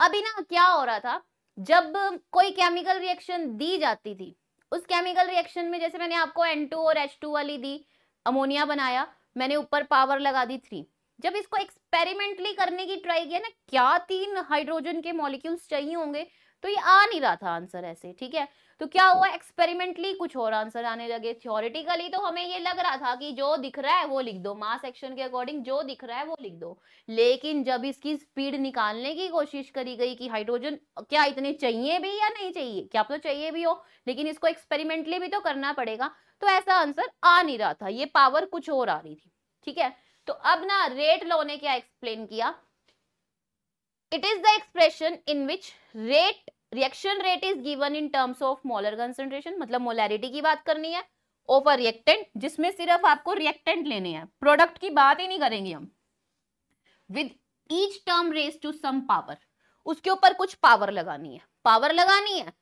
अभी ना क्या हो रहा था? जब कोई केमिकल रिएक्शन दी जाती थी, उस केमिकल रिएक्शन में जैसे मैंने आपको N2 और H2 वाली दी अमोनिया बनाया, मैंने ऊपर पावर लगा दी थ्री जब इसको एक्सपेरिमेंटली करने की ट्राई किया ना, क्या तीन हाइड्रोजन के मॉलिक्यूल्स चाहिए होंगे? तो ये आ नहीं रहा था आंसर ऐसे, ठीक है? तो क्या हुआ? एक्सपेरिमेंटली कुछ और आंसर आने लगे। थियोरिटिकली तो हमें ये लग रहा था कि जो दिख रहा है वो लिख दो। मास एक्शन के अकॉर्डिंग जो दिख रहा है वो लिख दो। लेकिन जब इसकी स्पीड निकालने की कोशिश करी गई कि हाइड्रोजन क्या इतने चाहिए भी या नहीं चाहिए? क्या आप तो चाहिए भी हो, लेकिन इसको एक्सपेरिमेंटली भी तो करना पड़ेगा। तो ऐसा आंसर आ नहीं रहा था। ये पावर कुछ और आ रही थी, ठीक है? तो अब ना रेट लॉ ने क्या एक्सप्लेन किया? It is the expression in which rate reaction rate is given in terms of molar concentration मतलब मोलैरिटी की बात करनी है ऑफ़ रिएक्टेंट जिसमें सिर्फ़ आपको रिएक्टेंट लेने हैं। प्रोडक्ट की बात ही नहीं करेंगे हम। With each term raise to some power उसके ऊपर कुछ पावर लगानी है। पावर लगानी है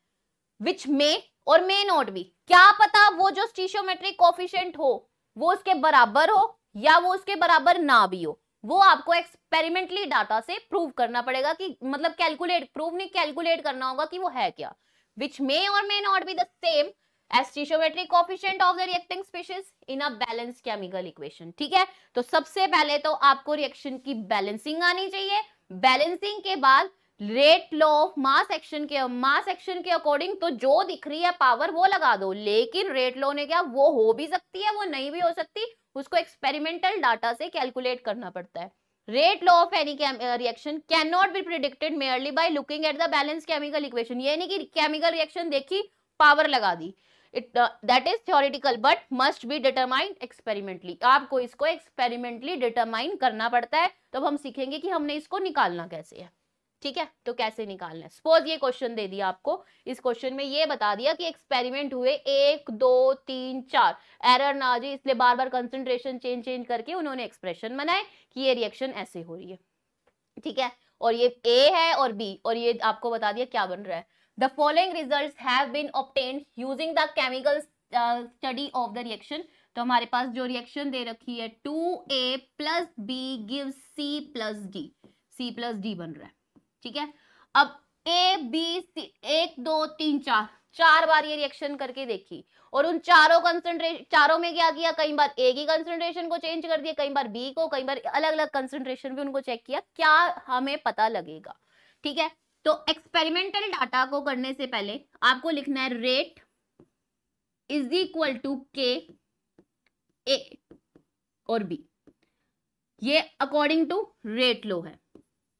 विच मे और मे नॉट बी क्या पता वो जो स्टीशियोमेट्रिक कोफिशियंट हो, वो उसके बराबर हो या वो उसके बराबर ना भी हो। वो आपको एक्सपेरिमेंटली डाटा से प्रूव करना पड़ेगा कि मतलब कैलकुलेट प्रूव नहीं कैलकुलेट करना होगा कि वो है क्या। Which may or may not be the same stoichiometric coefficient of the reacting species in a balance chemical equation ठीक है? तो सबसे पहले तो आपको रिएक्शन की बैलेंसिंग आनी चाहिए। बैलेंसिंग के बाद रेट लॉ मास एक्शन के मास एक्शन के अकॉर्डिंग तो जो दिख रही है पावर वो लगा दो। लेकिन रेट लॉ ने क्या, वो हो भी सकती है, वो नहीं भी हो सकती। उसको एक्सपेरिमेंटल डाटा से कैलकुलेट करना पड़ता है। Rate law of any reaction can not be predicted merely by looking at the balance chemical equation ये नहीं कि केमिकल रिएक्शन देखी पावर लगा दी। It that is theoretical but must be determined experimentally आपको इसको एक्सपेरिमेंटली डिटरमाइन करना पड़ता है। तब हम सीखेंगे कि हमने इसको निकालना कैसे है। ठीक है? तो कैसे निकालना है? सपोज़ ये क्वेश्चन दे दिया आपको, इस क्वेश्चन में ये बता दिया कि एक्सपेरिमेंट हुए एक, दो, तीन, चार। एरर ना आ जाए, इसलिए बार बार कंसेंट्रेशन चेंज चेंज करके उन्होंने एक्सप्रेशन बनाए कि ये रिएक्शन ऐसे हो रही है। ठीक है? और ये ए है और बी और ये आपको बता दिया क्या बन रहा है। The following result have been obtained using the chemical study of the reaction तो हमारे पास जो रिएक्शन दे रखी है two A plus B give C plus D C plus D बन रहा है। ठीक है? अब ए बी सी एक, दो, तीन, चार। चार बार ये रिएक्शन करके देखी। और उन चारों कंसंट्रेशन चारों में क्या किया? कई बार ए की कंसंट्रेशन को चेंज कर दिया, कई बार बी को, कई बार अलग अलग कंसंट्रेशन भी उनको चेक किया। क्या हमें पता लगेगा? ठीक है? तो एक्सपेरिमेंटल डाटा को करने से पहले आपको लिखना है रेट इज़ इक्वल टू के ए और बी ये अकॉर्डिंग टू रेट लो है।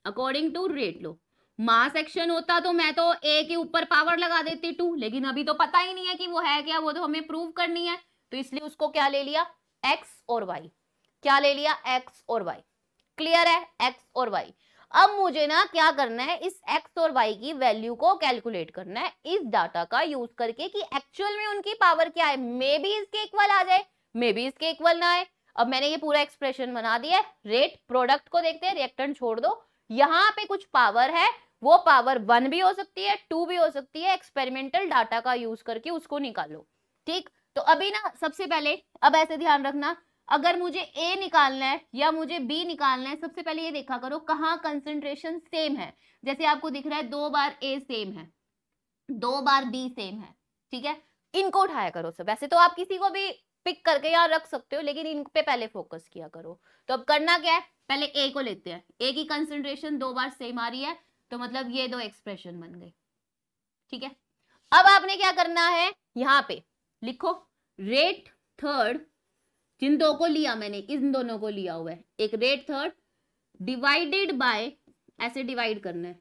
According to rate law. Mass action होता तो मैं तो ए के ऊपर पावर लगा देती टू लेकिन अभी तो पता ही नहीं है कि वो है क्या, वो तो हमें प्रूव करनी है। तो इसलिए उसको क्या ले लिया? एक्स और वाई क्या ले लिया? एक्स और वाई क्लियर है? एक्स और वाई अब मुझे ना क्या करना है? इस एक्स और वाई की वैल्यू को कैलकुलेट करना है। इस डाटा का यूज़ करके कि एक्चुअल में उनकी पावर क्या है? मे बी इसके इक्वल आ जाए। मे बी इसके इक्वल ना आए। अब मैंने ये पूरा एक्सप्रेशन बना दिया रेट प्रोडक्ट को देखते हैं। रिएक्टेंट छोड़ दो। यहाँ पे कुछ पावर है, वो पावर वन भी हो सकती है टू भी हो सकती है एक्सपेरिमेंटल डाटा का यूज़ करके उसको निकालो, ठीक? तो अभी ना, सबसे पहले, अब ऐसे ध्यान रखना, अगर मुझे ए निकालना है या मुझे बी निकालना है, सबसे पहले ये देखा करो कहाँ कंसेंट्रेशन सेम है। जैसे आपको दिख रहा है दो बार ए सेम है, दो बार बी सेम है, ठीक है? इनको उठाया करो सब। वैसे तो आप किसी को भी पिक करके यहाँ रख सकते हो, लेकिन इन पे पहले फोकस किया करो। तो अब करना क्या है? पहले ए को लेते हैं। ए की कंसेंट्रेशन दो बार सेम आ रही है तो मतलब ये दो एक्सप्रेशन बन गई ठीक है? अब आपने क्या करना है? यहाँ पे लिखो रेट थर्ड जिन दो को लिया मैंने, इन दोनों को लिया हुआ है। एक रेट थर्ड डिवाइडेड बाय ऐसे डिवाइड करना है।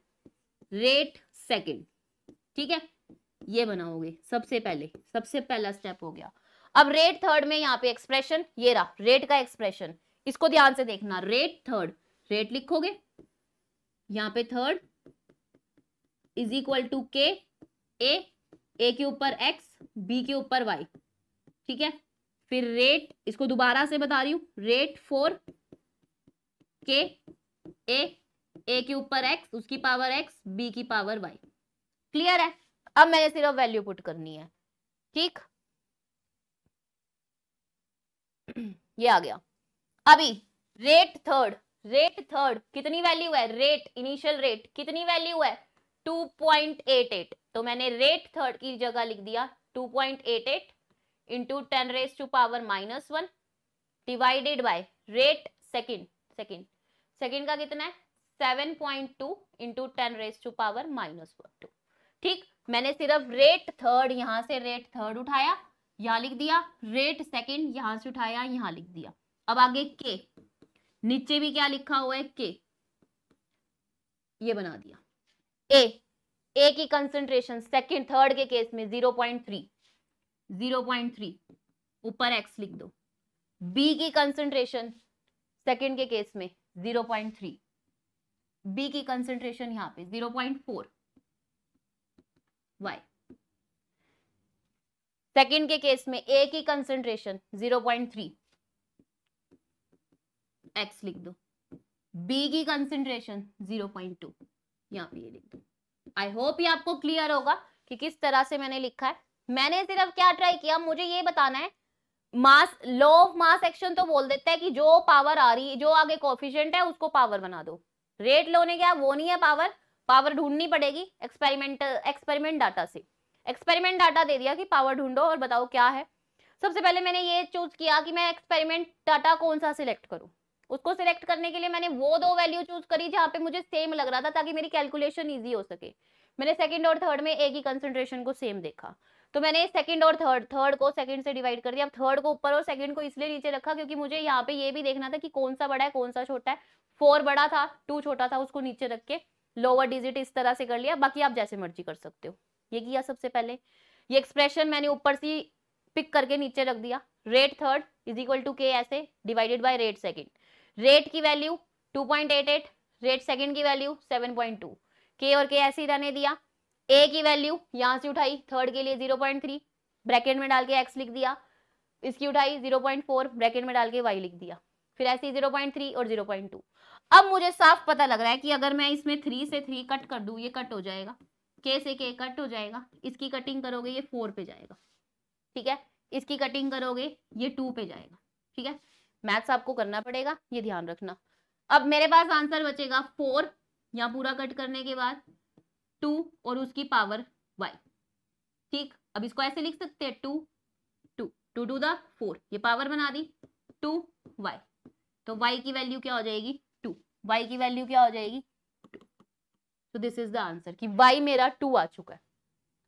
रेट सेकंड ठीक है? ये बनाओगे, सबसे पहले, सबसे पहला स्टेप हो गया। अब रेट थर्ड में यहाँ पे एक्सप्रेशन ये रहा रेट का एक्सप्रेशन इसको ध्यान से देखना रेट थर्ड रेट लिखोगे? यहाँ पे थर्ड इज़ इक्वल टू के ए ए के ऊपर एक्स बी के ऊपर वाई ठीक है? फिर रेट इसको दोबारा से बता रही हूँ रेट फोर के ए ए के ऊपर एक्स उसकी पावर एक्स बी की पावर वाई क्लियर है? अब मैंने सिर्फ़ वैल्यू पुट करनी है. ठीक? ये आ गया। अभी रेट थर्ड रेट थर्ड कितनी वैल्यू है? रेट इनिशियल रेट कितनी वैल्यू है? 2.88 तो मैंने रेट थर्ड की जगह लिख दिया 2.88 point eight eight into ten raise to power minus one divided by rate second second second का कितना है? 7.2 point two into ten raise to power minus one ठीक? मैंने सिर्फ़ रेट थर्ड यहाँ से रेट थर्ड उठाया। यहाँ लिख दिया रेट सेकंड यहाँ से उठाया, यहाँ लिख दिया। अब आगे के नीचे भी क्या लिखा हुआ है? के ये बना दिया। ए ए की कंसेंट्रेशन सेकंड थर्ड के केस में 0.3 0.3 ऊपर एक्स लिख दो। बी की कंसेंट्रेशन सेकंड के केस में 0.3 बी की कंसेंट्रेशन यहाँ पे 0.4 वाई सेकंड के केस में ए की कंसेंट्रेशन 0.3 एक्स लिख दो। बी की कंसेंट्रेशन 0.2 यहाँ पे ये लिख दो। आई होप ये आपको क्लियर होगा कि किस तरह से मैंने लिखा है। मैंने सिर्फ़ क्या ट्राई किया, मुझे ये बताना है mass law of mass action तो बोल देता है कि जो पावर आ रही है जो आगे कोफिशियंट है, उसको पावर बना दो। रेट लो ने क्या, वो नहीं है पावर पावर ढूंढनी पड़ेगी एक्सपेरिमेंट एक्सपेरिमेंट डाटा से। एक्सपेरिमेंट डाटा दे दिया कि पावर ढूंढो और बताओ क्या है। सबसे पहले मैंने ये चूज़ किया कि मैं एक्सपेरिमेंट डाटा कौन सा सिलेक्ट करूँ। उसको सिलेक्ट करने के लिए मैंने वो दो वैल्यू चूज़ करी जहाँ पे मुझे सेम लग रहा था ताकि मेरी कैलकुलेशन ईजी हो सके। मैंने सेकंड और थर्ड में एक ही कंसेंट्रेशन को सेम देखा। तो मैंने सेकंड और थर्ड थर्ड को सेकंड से डिवाइड कर दिया। अब थर्ड को ऊपर और सेकंड को इसलिए नीचे रखा क्योंकि मुझे यहाँ पे ये भी देखना था कि कौन सा बड़ा है, कौन सा छोटा है। फोर बड़ा था टू छोटा था, उसको नीचे रख के लोअर डिजिट इस तरह से कर लिया। बाकी आप जैसे मर्ज़ी कर सकते हो। ये किया सबसे पहले। ये एक्सप्रेशन मैंने ऊपर से पिक करके नीचे रख दिया। Rate third is equal to K ऐसे divided by rate second rate की वैल्यू 2.88 रेट सेकंड की वैल्यू 7.2 के और के ऐसे ही रहने दिया। ए की वैल्यू यहाँ से उठाई थर्ड के लिए 0.3 ब्रैकेट में डाल के एक्स लिख दिया। इसकी उठाई 0.4 ब्रैकेट में डाल के वाई लिख दिया। फिर ऐसे ही 0.3 और 0.2 अब मुझे साफ़ पता लग रहा है कि अगर मैं इसमें थ्री से थ्री कट कर दू, ये कट हो जाएगा। के से के कट हो जाएगा। इसकी कटिंग करोगे, ये फोर पे जाएगा। ठीक है? इसकी कटिंग करोगे, ये टू पे जाएगा। ठीक है? मैथ्स आपको करना पड़ेगा, ये ध्यान रखना। अब मेरे पास आंसर बचेगा फोर यहाँ पूरा कट करने के बाद टू और उसकी पावर वाई ठीक? अब इसको ऐसे लिख सकते हैं two two two two the four ये पावर बना दी टू वाई तो वाई की वैल्यू क्या हो जाएगी? टू वाई की वैल्यू क्या हो जाएगी? तो दिस इज़ द आंसर कि वाई मेरा टू आ चुका है।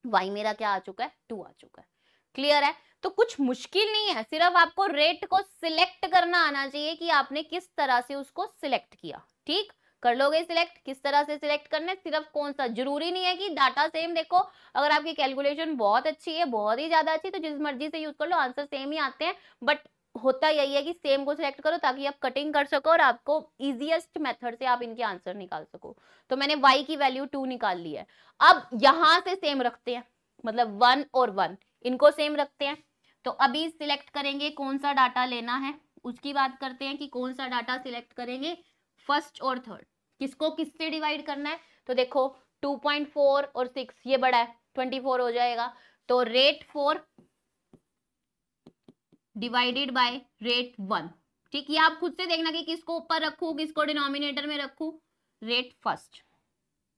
वाई मेरा क्या आ चुका है? टू आ चुका है। क्लियर है? तो कुछ मुश्किल नहीं है, सिर्फ़ आपको रेट को सिलेक्ट करना आना चाहिए कि आपने किस तरह से उसको सिलेक्ट किया। ठीक? कर लोगे सिलेक्ट किस तरह से सिलेक्ट करना है? सिर्फ़ कौन सा? ज़रूरी नहीं है कि डाटा सेम देखो। अगर आपकी कैलकुलेशन बहुत अच्छी है, बहुत ही ज़्यादा अच्छी तो जिस मर्ज़ी से यूज़ कर लो आंसर सेम ही आते हैं। बट होता यही है कि सेम को सिलेक्ट करो ताकि आप कटिंग कर सको और आपको इजीएस्ट मेथड से आप इनके आंसर निकाल सको। तो मैंने y की वैल्यू टू निकाल ली है। अब यहाँ से सेम रखते हैं। मतलब वन और वन इनको सेम रखते हैं। तो अभी सिलेक्ट करेंगे कौन सा डाटा लेना है। उसकी बात करते हैं कि कौन सा डाटा सिलेक्ट करेंगे फ़र्स्ट और थर्ड किसको किससे डिवाइड करना है? तो देखो 2.4 और 6 ये बड़ा है। 24 हो जाएगा। तो rate four divided by rate one ठीक, ये आप खुद से देखना कि किसको ऊपर रखू, किसको डिनोमिनेटर में रखू रेट फ़र्स्ट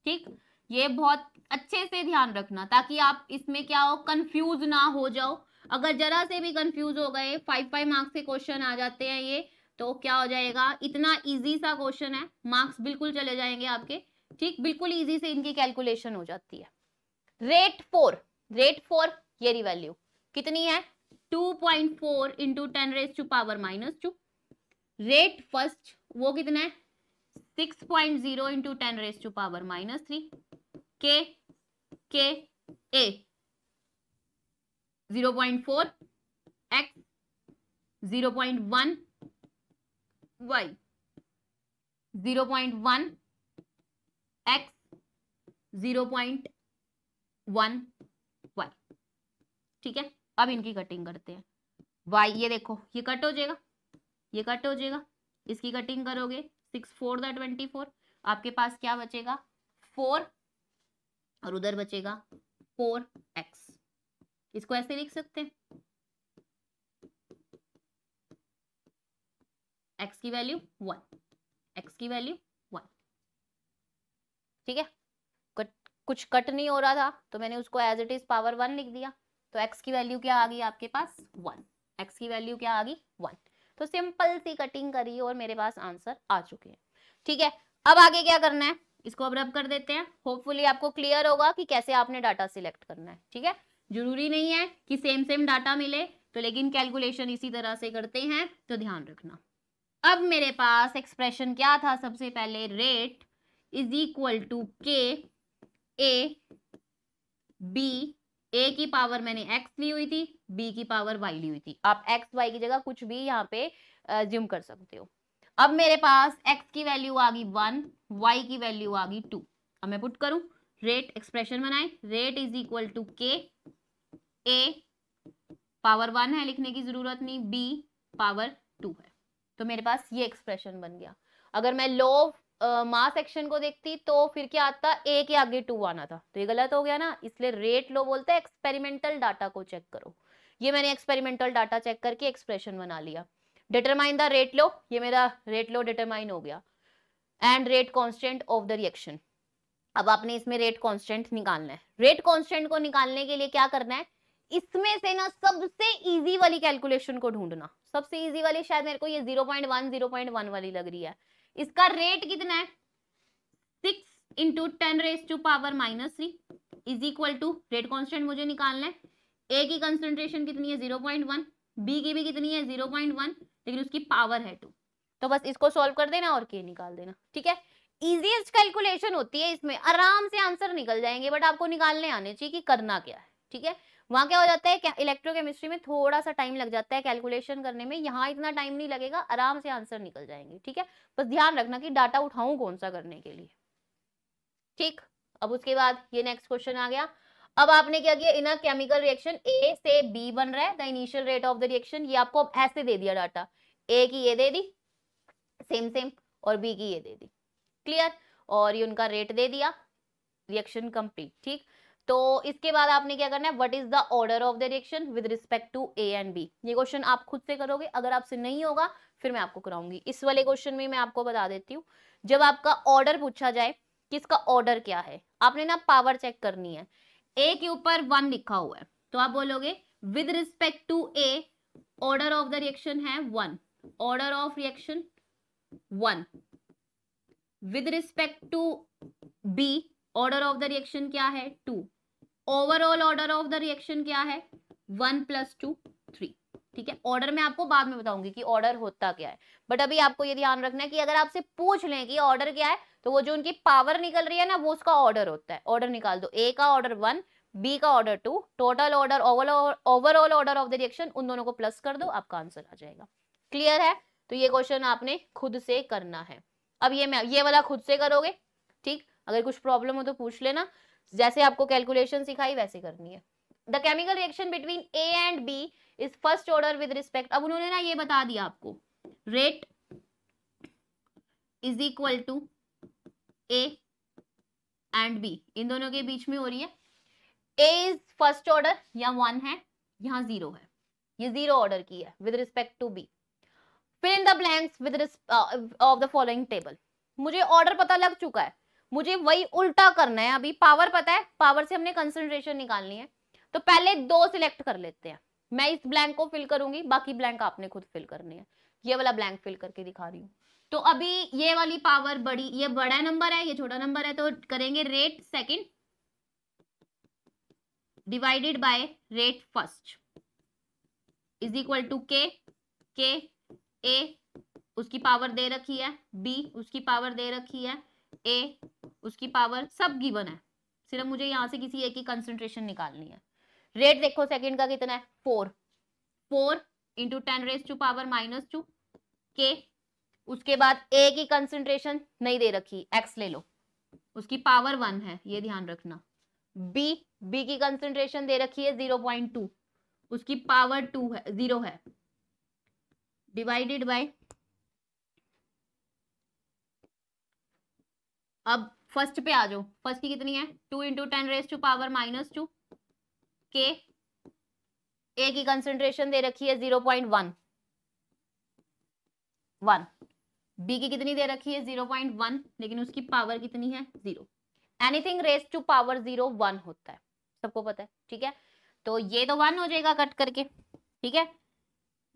ठीक, ये बहुत अच्छे से ध्यान रखना, ताकि आप इसमें क्या हो कंफ्यूज ना हो जाओ। अगर जरा से भी कंफ्यूज हो गए फाइव फाइव मार्क्स के क्वेश्चन आ जाते हैं ये तो क्या हो जाएगा, इतना इजी सा क्वेश्चन है मार्क्स बिल्कुल चले जाएँगे आपके। ठीक, बिल्कुल इजी से इनकी कैलकुलेशन हो जाती है। रेट फोर रेट फोर ये वैल्यू कितनी है? 2.4 point four into ten raise to power minus two rate first वो कितना है? 6.0 point zero into ten raise to power minus three K K A zero point four X zero point one Y zero point one X zero point one Y ठीक है? अब इनकी cutting करते हैं। Y ये देखो, ये कट हो जाएगा। ये कट हो जाएगा। इसकी कटिंग करोगे। Six four the twenty four आपके पास क्या बचेगा? फोर और उधर बचेगा फोर एक्स इसको ऐसे लिख सकते हैं। एक्स की वैल्यू वन एक्स की वैल्यू वन ठीक है? कुछ कट नहीं हो रहा था तो मैंने उसको as it is power one लिख दिया। तो एक्स की वैल्यू क्या आ गई आपके पास? वन एक्स की वैल्यू क्या आ गई? वन तो सिंपल सी कटिंग करी और मेरे पास आंसर आ चुके हैं। ठीक है? अब आगे क्या करना है? इसको अब रब कर देते हैं। होपफुली आपको क्लियर होगा कि कैसे आपने डाटा सिलेक्ट करना है। ठीक है? ज़रूरी नहीं है कि सेम सेम डाटा मिले तो लेकिन कैलकुलेशन इसी तरह से करते हैं तो ध्यान रखना। अब मेरे पास एक्सप्रेशन क्या था सबसे पहले? रेट इज़ इक्वल टू के ए बी ए की पावर मैंने एक्स ली हुई थी बी की पावर वाई ली हुई थी। आप एक्स वाई की जगह कुछ भी यहाँ पे ज्यूम कर सकते हो। अब मेरे पास एक्स की वैल्यू आ गई वन वाई की वैल्यू आ गई टू अब मैं पुट करूँ। रेट एक्सप्रेशन बनाए। Rate is equal to K A power one है, लिखने की ज़रूरत नहीं। बी पावर टू है। तो मेरे पास ये एक्सप्रेशन बन गया। अगर मैं लो मास सेक्शन को देखती तो फिर क्या आता? ए के आगे टू आना था। तो ये गलत हो गया ना? इसलिए रेट लो बोलते हैं एक्सपेरिमेंटल डाटा को चेक करो। ये मैंने एक्सपेरिमेंटल डाटा चेक करके एक्सप्रेशन बना लिया। डिटरमाइन द रेट लो ये मेरा रेट लो डिटरमाइन हो गया। And rate constant of the reaction अब आपने इसमें रेट कॉन्स्टेंट निकालना है। रेट कॉन्स्टेंट को निकालने के लिए क्या करना है? इसमें से ना सबसे इजी वाली कैलकुलेशन को ढूंढना। सबसे इजी वाली, शायद मेरे को ये 0.1 0.1 वाली लग रही है। इसका रेट कितना है? Six into ten raise to power minus three is equal to rate constant मुझे निकालना है। ए की कंसेंट्रेशन कितनी है? ज़ीरो पॉइंट वन बी की भी कितनी है? ज़ीरो पॉइंट वन लेकिन उसकी पावर है टू तो बस इसको सॉल्व कर देना और के निकाल देना। ठीक है? इजीएस्ट कैलकुलेशन होती है इसमें। आराम से आंसर निकल जाएँगे बट आपको निकालने आने चाहिए कि करना क्या है। ठीक है? वहाँ क्या हो जाता है इलेक्ट्रोकेमिस्ट्री में थोड़ा सा टाइम लग जाता है कैलकुलेशन करने में, यहाँ इतना टाइम नहीं लगेगा, आराम से आंसर निकल जाएँगे, ठीक है? बस ध्यान रखना कि डाटा उठाऊं कौन सा करने के लिए। ठीक, अब उसके बाद ये नेक्स्ट क्वेश्चन आ गया। अब आपने क्या किया? इन केमिकल रिएक्शन ए से बी बन रहा है the initial rate of the reaction ये आपको अब ऐसे दे दिया डाटा ए की ये दे दी सेम सेम और बी की ये दे दी। क्लियर और ये उनका रेट दे दिया रिएक्शन कंप्लीट ठीक? तो इसके बाद आपने क्या करना है? What is the order of the reaction with respect to A and B ये क्वेश्चन आप खुद से करोगे। अगर आपसे नहीं होगा, फिर मैं आपको कराऊँगी। इस वाले क्वेश्चन में मैं आपको बता देती हूँ। जब आपका ऑर्डर पूछा जाए कि इसका ऑर्डर क्या है? आपने ना पावर चेक करनी है। ए के ऊपर वन लिखा हुआ है। तो आप बोलोगे with respect to A order of the reaction है one order of reaction one with respect to B order of the reaction क्या है? Two overall order of the reaction क्या है? वन प्लस टू थ्री ठीक है? Order में आपको बाद में बताऊँगी कि ऑर्डर होता क्या है। बट अभी आपको ये ध्यान रखना है कि अगर आपसे पूछ लें कि ऑर्डर क्या है तो वो जो उनकी पावर निकल रही है ना, वो उसका ऑर्डर होता है। ऑर्डर निकाल दो। ए का ऑर्डर वन बी का order two total order overall order of the reaction उन दोनों को प्लस कर दो, आपका आंसर आ जाएगा। क्लियर है? तो ये क्वेश्चन आपने खुद से करना है। अब ये मैं, ये वाला खुद से करोगे, ठीक? अगर कुछ प्रॉब्लम हो तो पूछ लेना। जैसे आपको कैलकुलेशन सिखाई, वैसे करनी है। The chemical reaction between A and B is first order with respect अब उन्होंने ना ये बता दिया आपको। Rate is equal to A and B इन दोनों के बीच में हो रही है। ए इज़ फ़र्स्ट ऑर्डर या वन है, यहाँ ज़ीरो है। ये ज़ीरो ऑर्डर की है with respect to B fill in the blanks with of the following table मुझे ऑर्डर पता लग चुका है। मुझे वही उल्टा करना है अभी। पावर पता है? पावर से हमने कंसंट्रेशन निकालनी है। तो पहले दो सिलेक्ट कर लेते हैं। मैं इस ब्लैंक को फिल करूँगी, बाकी ब्लैंक आपने खुद फिल करनी है। ये वाला ब्लैंक फिल करके दिखा रही हूँ। तो अभी ये वाली पावर बड़ी, ये बड़ा नंबर है, ये छोटा नंबर है तो करेंगे rate second divided by rate first is equal to K K A उसकी पावर दे रखी है बी उसकी पावर दे रखी है ए उसकी पावर सब गिवन है। सिर्फ़ मुझे यहाँ से किसी एक की कंसेंट्रेशन निकालनी है। रेट देखो सेकंड का कितना है? Four four into ten raise to power minus two K उसके बाद ए की कंसेंट्रेशन नहीं दे रखी। एक्स ले लो। उसकी पावर वन है, ये ध्यान रखना। बी बी की कंसेंट्रेशन दे रखी है ज़ीरो पॉइंट टू उसकी पावर टू है ज़ीरो है। डिवाइडेड बाय अब फ़र्स्ट पे आ जाओ। फ़र्स्ट की कितनी है? Two into ten raise to power minus two K A की कंसेंट्रेशन दे रखी है zero point one one B की कितनी दे रखी है? ज़ीरो पॉइंट वन लेकिन उसकी पावर कितनी है? Zero anything raise to power zero one होता है। सबको पता है, ठीक है? तो ये तो वन हो जाएगा कट करके, ठीक है?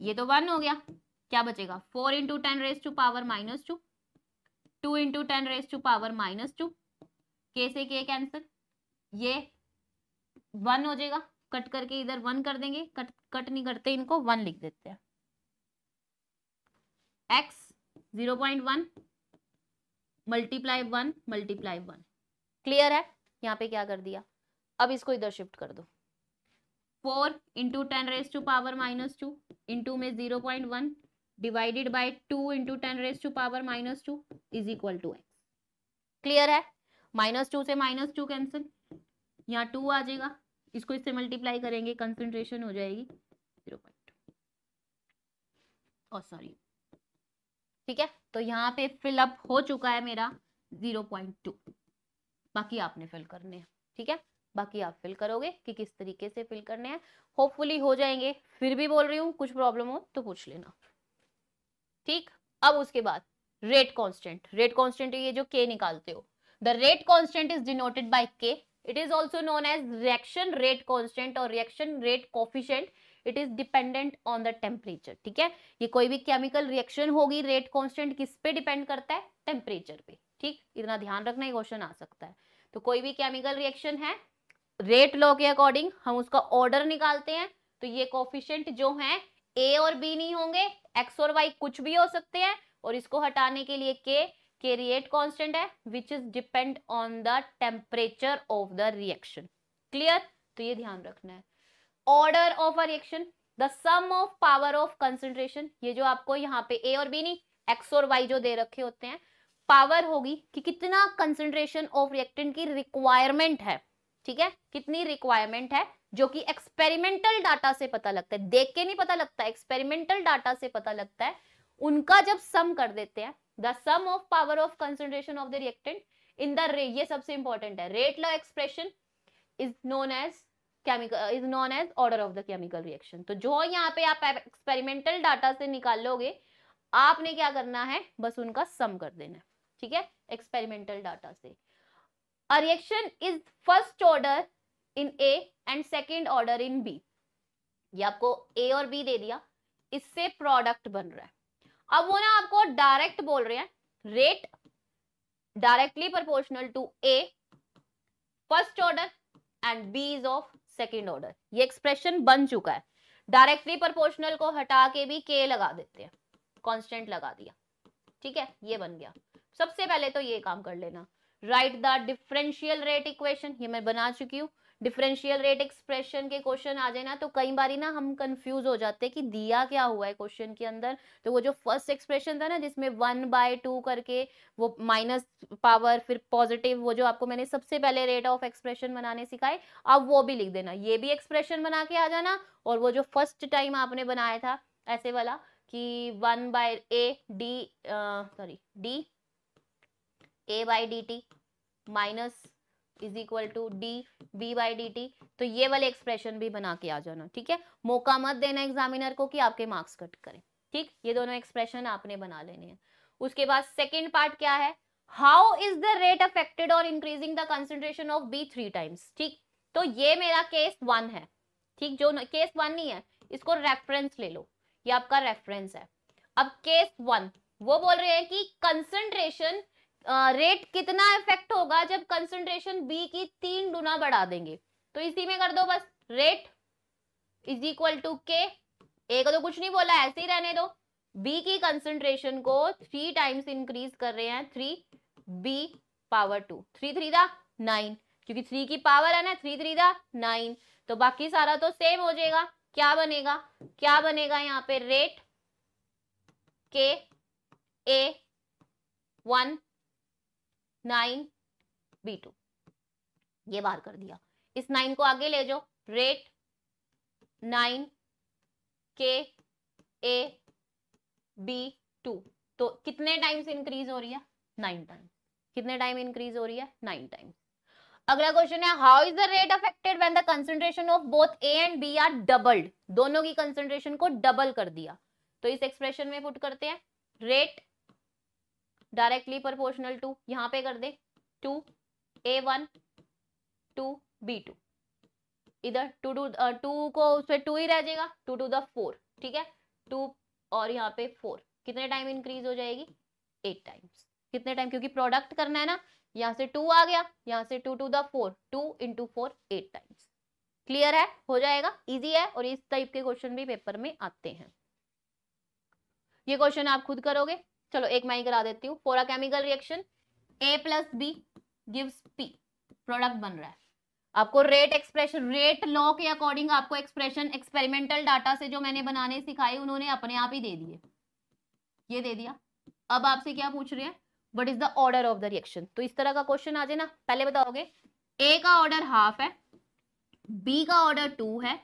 ये तो वन हो गया। क्या बचेगा? Four into ten raise to power minus two two into ten raise to power minus two K से के कैंसिल ये वन हो जाएगा. कट करके इधर वन कर देंगे. कट कट नहीं करते इनको वन लिख देते हैं. X zero point one multiply one multiply one clear है? यहाँ पे क्या कर दिया? अब इसको इधर शिफ्ट कर दो. Four into ten raise to power minus two into में zero point one divided by two into ten raise to power minus two is equal to X clear है? माइनस टू से माइनस टू कैंसिल यहाँ two आ जाएगा। इसको इससे multiply करेंगे concentration हो जाएगी ज़ीरो पॉइंट टू सॉरी ठीक है? तो यहाँ पे फिलअप हो चुका है मेरा ज़ीरो पॉइंट टू बाकी आपने फिल करने हैं। ठीक है? बाकी आप फिल करोगे कि किस तरीके से फिल करने हैं। होपफुली हो जाएँगे। फिर भी बोल रही हूँ, कुछ प्रॉब्लम हो तो पूछ लेना। ठीक? अब उसके बाद रेट कांस्टेंट रेट कांस्टेंट ये जो के निकालते हो. The rate constant is denoted by K it is also known as reaction rate constant or reaction rate coefficient it is dependent on the temperature ठीक है? ये कोई भी केमिकल रिएक्शन होगी रेट कांस्टेंट किस पे डिपेंड करता है? टेम्परेचर पे. ठीक? इतना ध्यान रखना ही क्वेश्चन आ सकता है. तो कोई भी केमिकल रिएक्शन है रेट लॉ के अकॉर्डिंग हम उसका ऑर्डर निकालते हैं तो ये कोफिशियंट जो है ए और बी नहीं होंगे एक्स और वाई कुछ भी हो सकते हैं, और इसको हटाने के लिए के के रिएट कॉन्स्टेंट है which is depend on the temperature of the reaction clear तो ये ध्यान रखना है। Order of a reaction the sum of power of concentration ये जो आपको यहाँ पे ए और बी नहीं एक्स और वाई जो दे रखे होते हैं पावर होगी कि कितना कंसेंट्रेशन ऑफ़ रिएक्टेंट की रिक्वायरमेंट है। ठीक है? कितनी रिक्वायरमेंट है जो कि एक्सपेरिमेंटल डाटा से पता लगता है। देख के नहीं पता लगता एक्सपेरिमेंटल डाटा से पता लगता है। उनका जब सम कर देते हैं the sum of power of concentration of the reactant in the रे ये सबसे इंपॉर्टेंट है। Rate law expression is known as chemical is known as order of the chemical reaction तो जो यहाँ पे आप एक्सपेरिमेंटल डाटा से निकाल लोगे आपने क्या करना है? बस उनका सम कर देना ठीक है? एक्सपेरिमेंटल डाटा से। A reaction is first order in A and second order in B. ये आपको A और B दे दिया। इससे प्रोडक्ट बन रहा है। अब वो ना आपको डायरेक्ट बोल रहे हैं। Rate directly proportional to A first order and B is of second order ये एक्सप्रेशन बन चुका है। डायरेक्टली प्रोपोर्शनल को हटा के भी के लगा देते हैं। कांस्टेंट लगा दिया। ठीक है? ये बन गया। सबसे पहले तो ये काम कर लेना। Right the differential rate equation ये मैं बना चुकी हूँ। डिफरेंशियल रेट एक्सप्रेशन के क्वेश्चन आ जाए ना तो कई बारी ना हम कंफ्यूज हो जाते हैं कि दिया क्या हुआ है क्वेश्चन के अंदर। तो वो जो फ़र्स्ट एक्सप्रेशन था ना, जिसमें वन बाय टू करके वो माइनस पावर फिर पॉजिटिव वो जो आपको मैंने सबसे पहले रेट ऑफ़ एक्सप्रेशन बनाने सिखाए, अब वो भी लिख देना। ये भी एक्सप्रेशन बना के आ जाना, और वो जो फ़र्स्ट टाइम आपने बनाया था, ऐसे वाला, कि one by A D sorry D A by D T minus is equal to D B by D T तो ये वाले एक्सप्रेशन भी बना के आ जाना, ठीक है? मौका मत देना एग्जामिनर को कि आपके मार्क्स कट करें, ठीक? ये दोनों एक्सप्रेशन आपने बना लेने हैं। उसके बाद सेकेंड पार्ट क्या है? How is the rate affected और increasing the concentration of B three times ठीक? तो ये मेरा केस वन है, ठीक? जो केस वन नहीं है, इसको रेफरेंस ले लो। ये आपका रेफरेंस है। अब केस वन वो बोल रहे हैं कि कंसेंट्रेशन रेट कितना इफ़ेक्ट होगा जब कंसेंट्रेशन बी की तीन गुना बढ़ा देंगे? तो इसी में कर दो बस रेट इज़ इक्वल टू के ए का तो कुछ नहीं बोला, ऐसे ही रहने दो। बी की कंसेंट्रेशन को थ्री टाइम्स इंक्रीज कर रहे हैं three B power two three three the nine क्योंकि थ्री की पावर है ना थ्री थ्री दा नाइन तो बाकी सारा तो सेम हो जाएगा। क्या बनेगा? क्या बनेगा यहाँ पे? Rate k A one nine B two. ये बाहर कर दिया। इस नाइन को आगे ले जाओ। रेट नाइन के ए बी टू। तो कितने टाइम्स इंक्रीज हो रही है? नाइन टाइम्स कितने टाइम इंक्रीज हो रही है? नाइन टाइम्स अगला क्वेश्चन है how is the rate affected when the concentration of both A and B are doubled दोनों की कंसेंट्रेशन को डबल कर दिया। तो इस एक्सप्रेशन में पुट करते हैं। रेट डायरेक्टली प्रोपोर्शनल टू, यहाँ पे कर दे, two A one, two B two इधर टू टू टू को उसमें टू ही रह जाएगा, टू टू द फोर, ठीक है? टू और यहाँ पे फोर। कितने टाइम इंक्रीज हो जाएगी? एट टाइम्स कितने टाइम क्योंकि प्रोडक्ट करना है ना, यहाँ से टू आ गया, यहाँ से two two the four, two into four eight times clear है? हो जाएगा? इजी है? और इस टाइप के क्वेश्चन भी पेपर में आते हैं। ये क्वेश्चन आप खुद करोगे? चलो एक मैं ही करा देती हूँ। Four chemical reaction A plus B gives P product बन रहा है। आपको रेट एक्सप्रेशन रेट लॉ के अकॉर्डिंग आपको एक्सप्रेशन एक्सपेरिमेंटल डाटा से जो मैंने बनाने सिखाई, उन्होंने अपने आप ही दे दिए। ये दे दिया। अब आपसे क्या पूछ रहे हैं? What is the order of the reaction तो इस तरह का क्वेश्चन आ जाए ना। पहले बताओगे। ए का ऑर्डर हाफ़ है। बी का ऑर्डर टू है।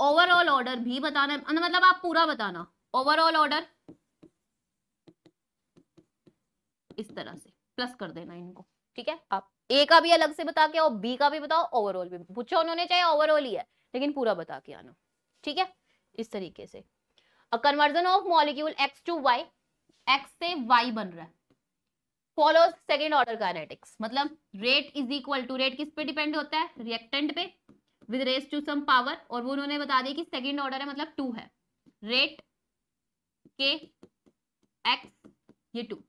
ओवरऑल ऑर्डर भी बताना मतलब आप पूरा बताना। ओवरऑल ऑर्डर इस तरह से प्लस कर देना इनको, ठीक है? आप ए का भी अलग से बता के आओ बी का भी बताओ ओवरऑल भी पूछो उन्होंने चाहे ओवरऑल ही है, लेकिन पूरा बता के आना, ठीक है? इस तरीके से। A conversion of molecule X to Y X से वाई बन रहा है। फॉलोज सेकेंड ऑर्डर काइनेटिक्स मतलब rate is equal to rate किस पे डिपेंड होता है? रिएक्टेंट पे with race to some power और वो उन्होंने बता दिया कि सेकेंड ऑर्डर है मतलब टू है। रेट के एक्स ये two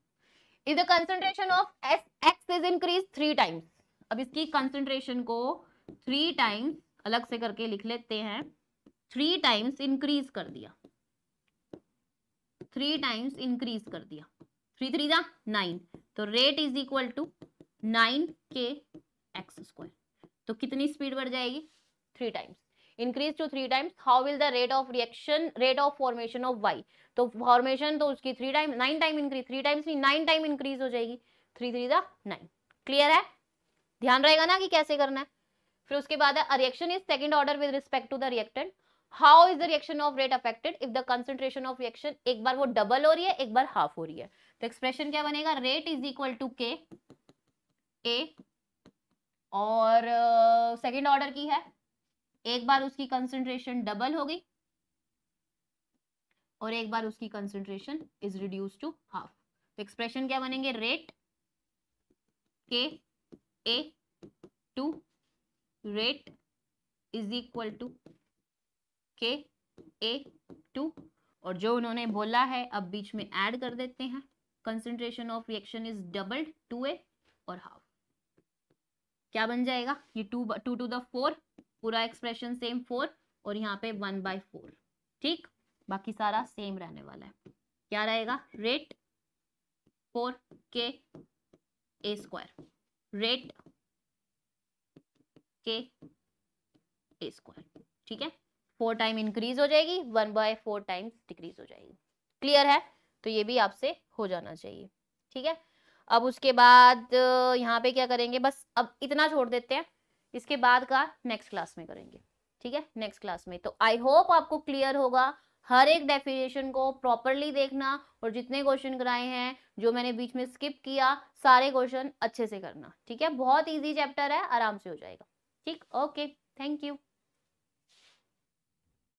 if the concentration of S X is increase three times अब इसकी कंसेंट्रेशन को थ्री टाइम्स अलग से करके लिख लेते हैं। थ्री टाइम्स इंक्रीज कर दिया। थ्री टाइम्स इंक्रीज कर दिया। थ्री थ्री जा? नाइन तो rate is equal to nine k X square तो कितनी स्पीड बढ़ जाएगी? Three times increase to three times how will the rate of reaction rate of formation of Y तो formation तो उसकी three time nine time increase three times नहीं nine time increase हो जाएगी। Three three the nine clear है? ध्यान रहेगा ना कि कैसे करना है। फिर उसके बाद है reaction is second order with respect to the reactant how is the reaction of rate affected if the concentration of reaction एक बार वो डबल हो रही है एक बार हाफ़ हो रही है। तो एक्सप्रेशन क्या बनेगा? रेट इज़ इक्वल टू के ए और सेकेंड uh, ऑर्डर की है। एक बार उसकी कंसेंट्रेशन डबल हो गई। और एक बार उसकी concentration is reduce to half तो एक्सप्रेशन क्या बनेंगे? Rate k A two rate is equal to k A two और जो उन्होंने बोला है, अब बीच में ऐड कर देते हैं। Concentration of reaction is doubled to A और हाफ़ क्या बन जाएगा? ये two two two the four पूरा एक्सप्रेशन सेम फोर और यहाँ पे वन बाय फोर ठीक? बाकी सारा सेम रहने वाला है। क्या रहेगा? रेट फोर के ए स्क्वायर रेट के ए स्क्वायर ठीक है? फोर टाइम इंक्रीज हो जाएगी। One by four times decrease हो जाएगी। क्लियर है? तो ये भी आपसे हो जाना चाहिए। ठीक है? अब उसके बाद यहाँ पे क्या करेंगे? बस अब इतना छोड़ देते हैं। इसके बाद का नेक्स्ट क्लास में करेंगे। ठीक है? नेक्स्ट क्लास में। तो आई होप आपको क्लियर होगा। हर एक डेफिनेशन को प्रॉपरली देखना और जितने क्वेश्चन कराए हैं, जो मैंने बीच में स्किप किया, सारे क्वेश्चन अच्छे से करना। ठीक है? बहुत इजी चैप्टर है, आराम से हो जाएगा। ठीक? Okay thank you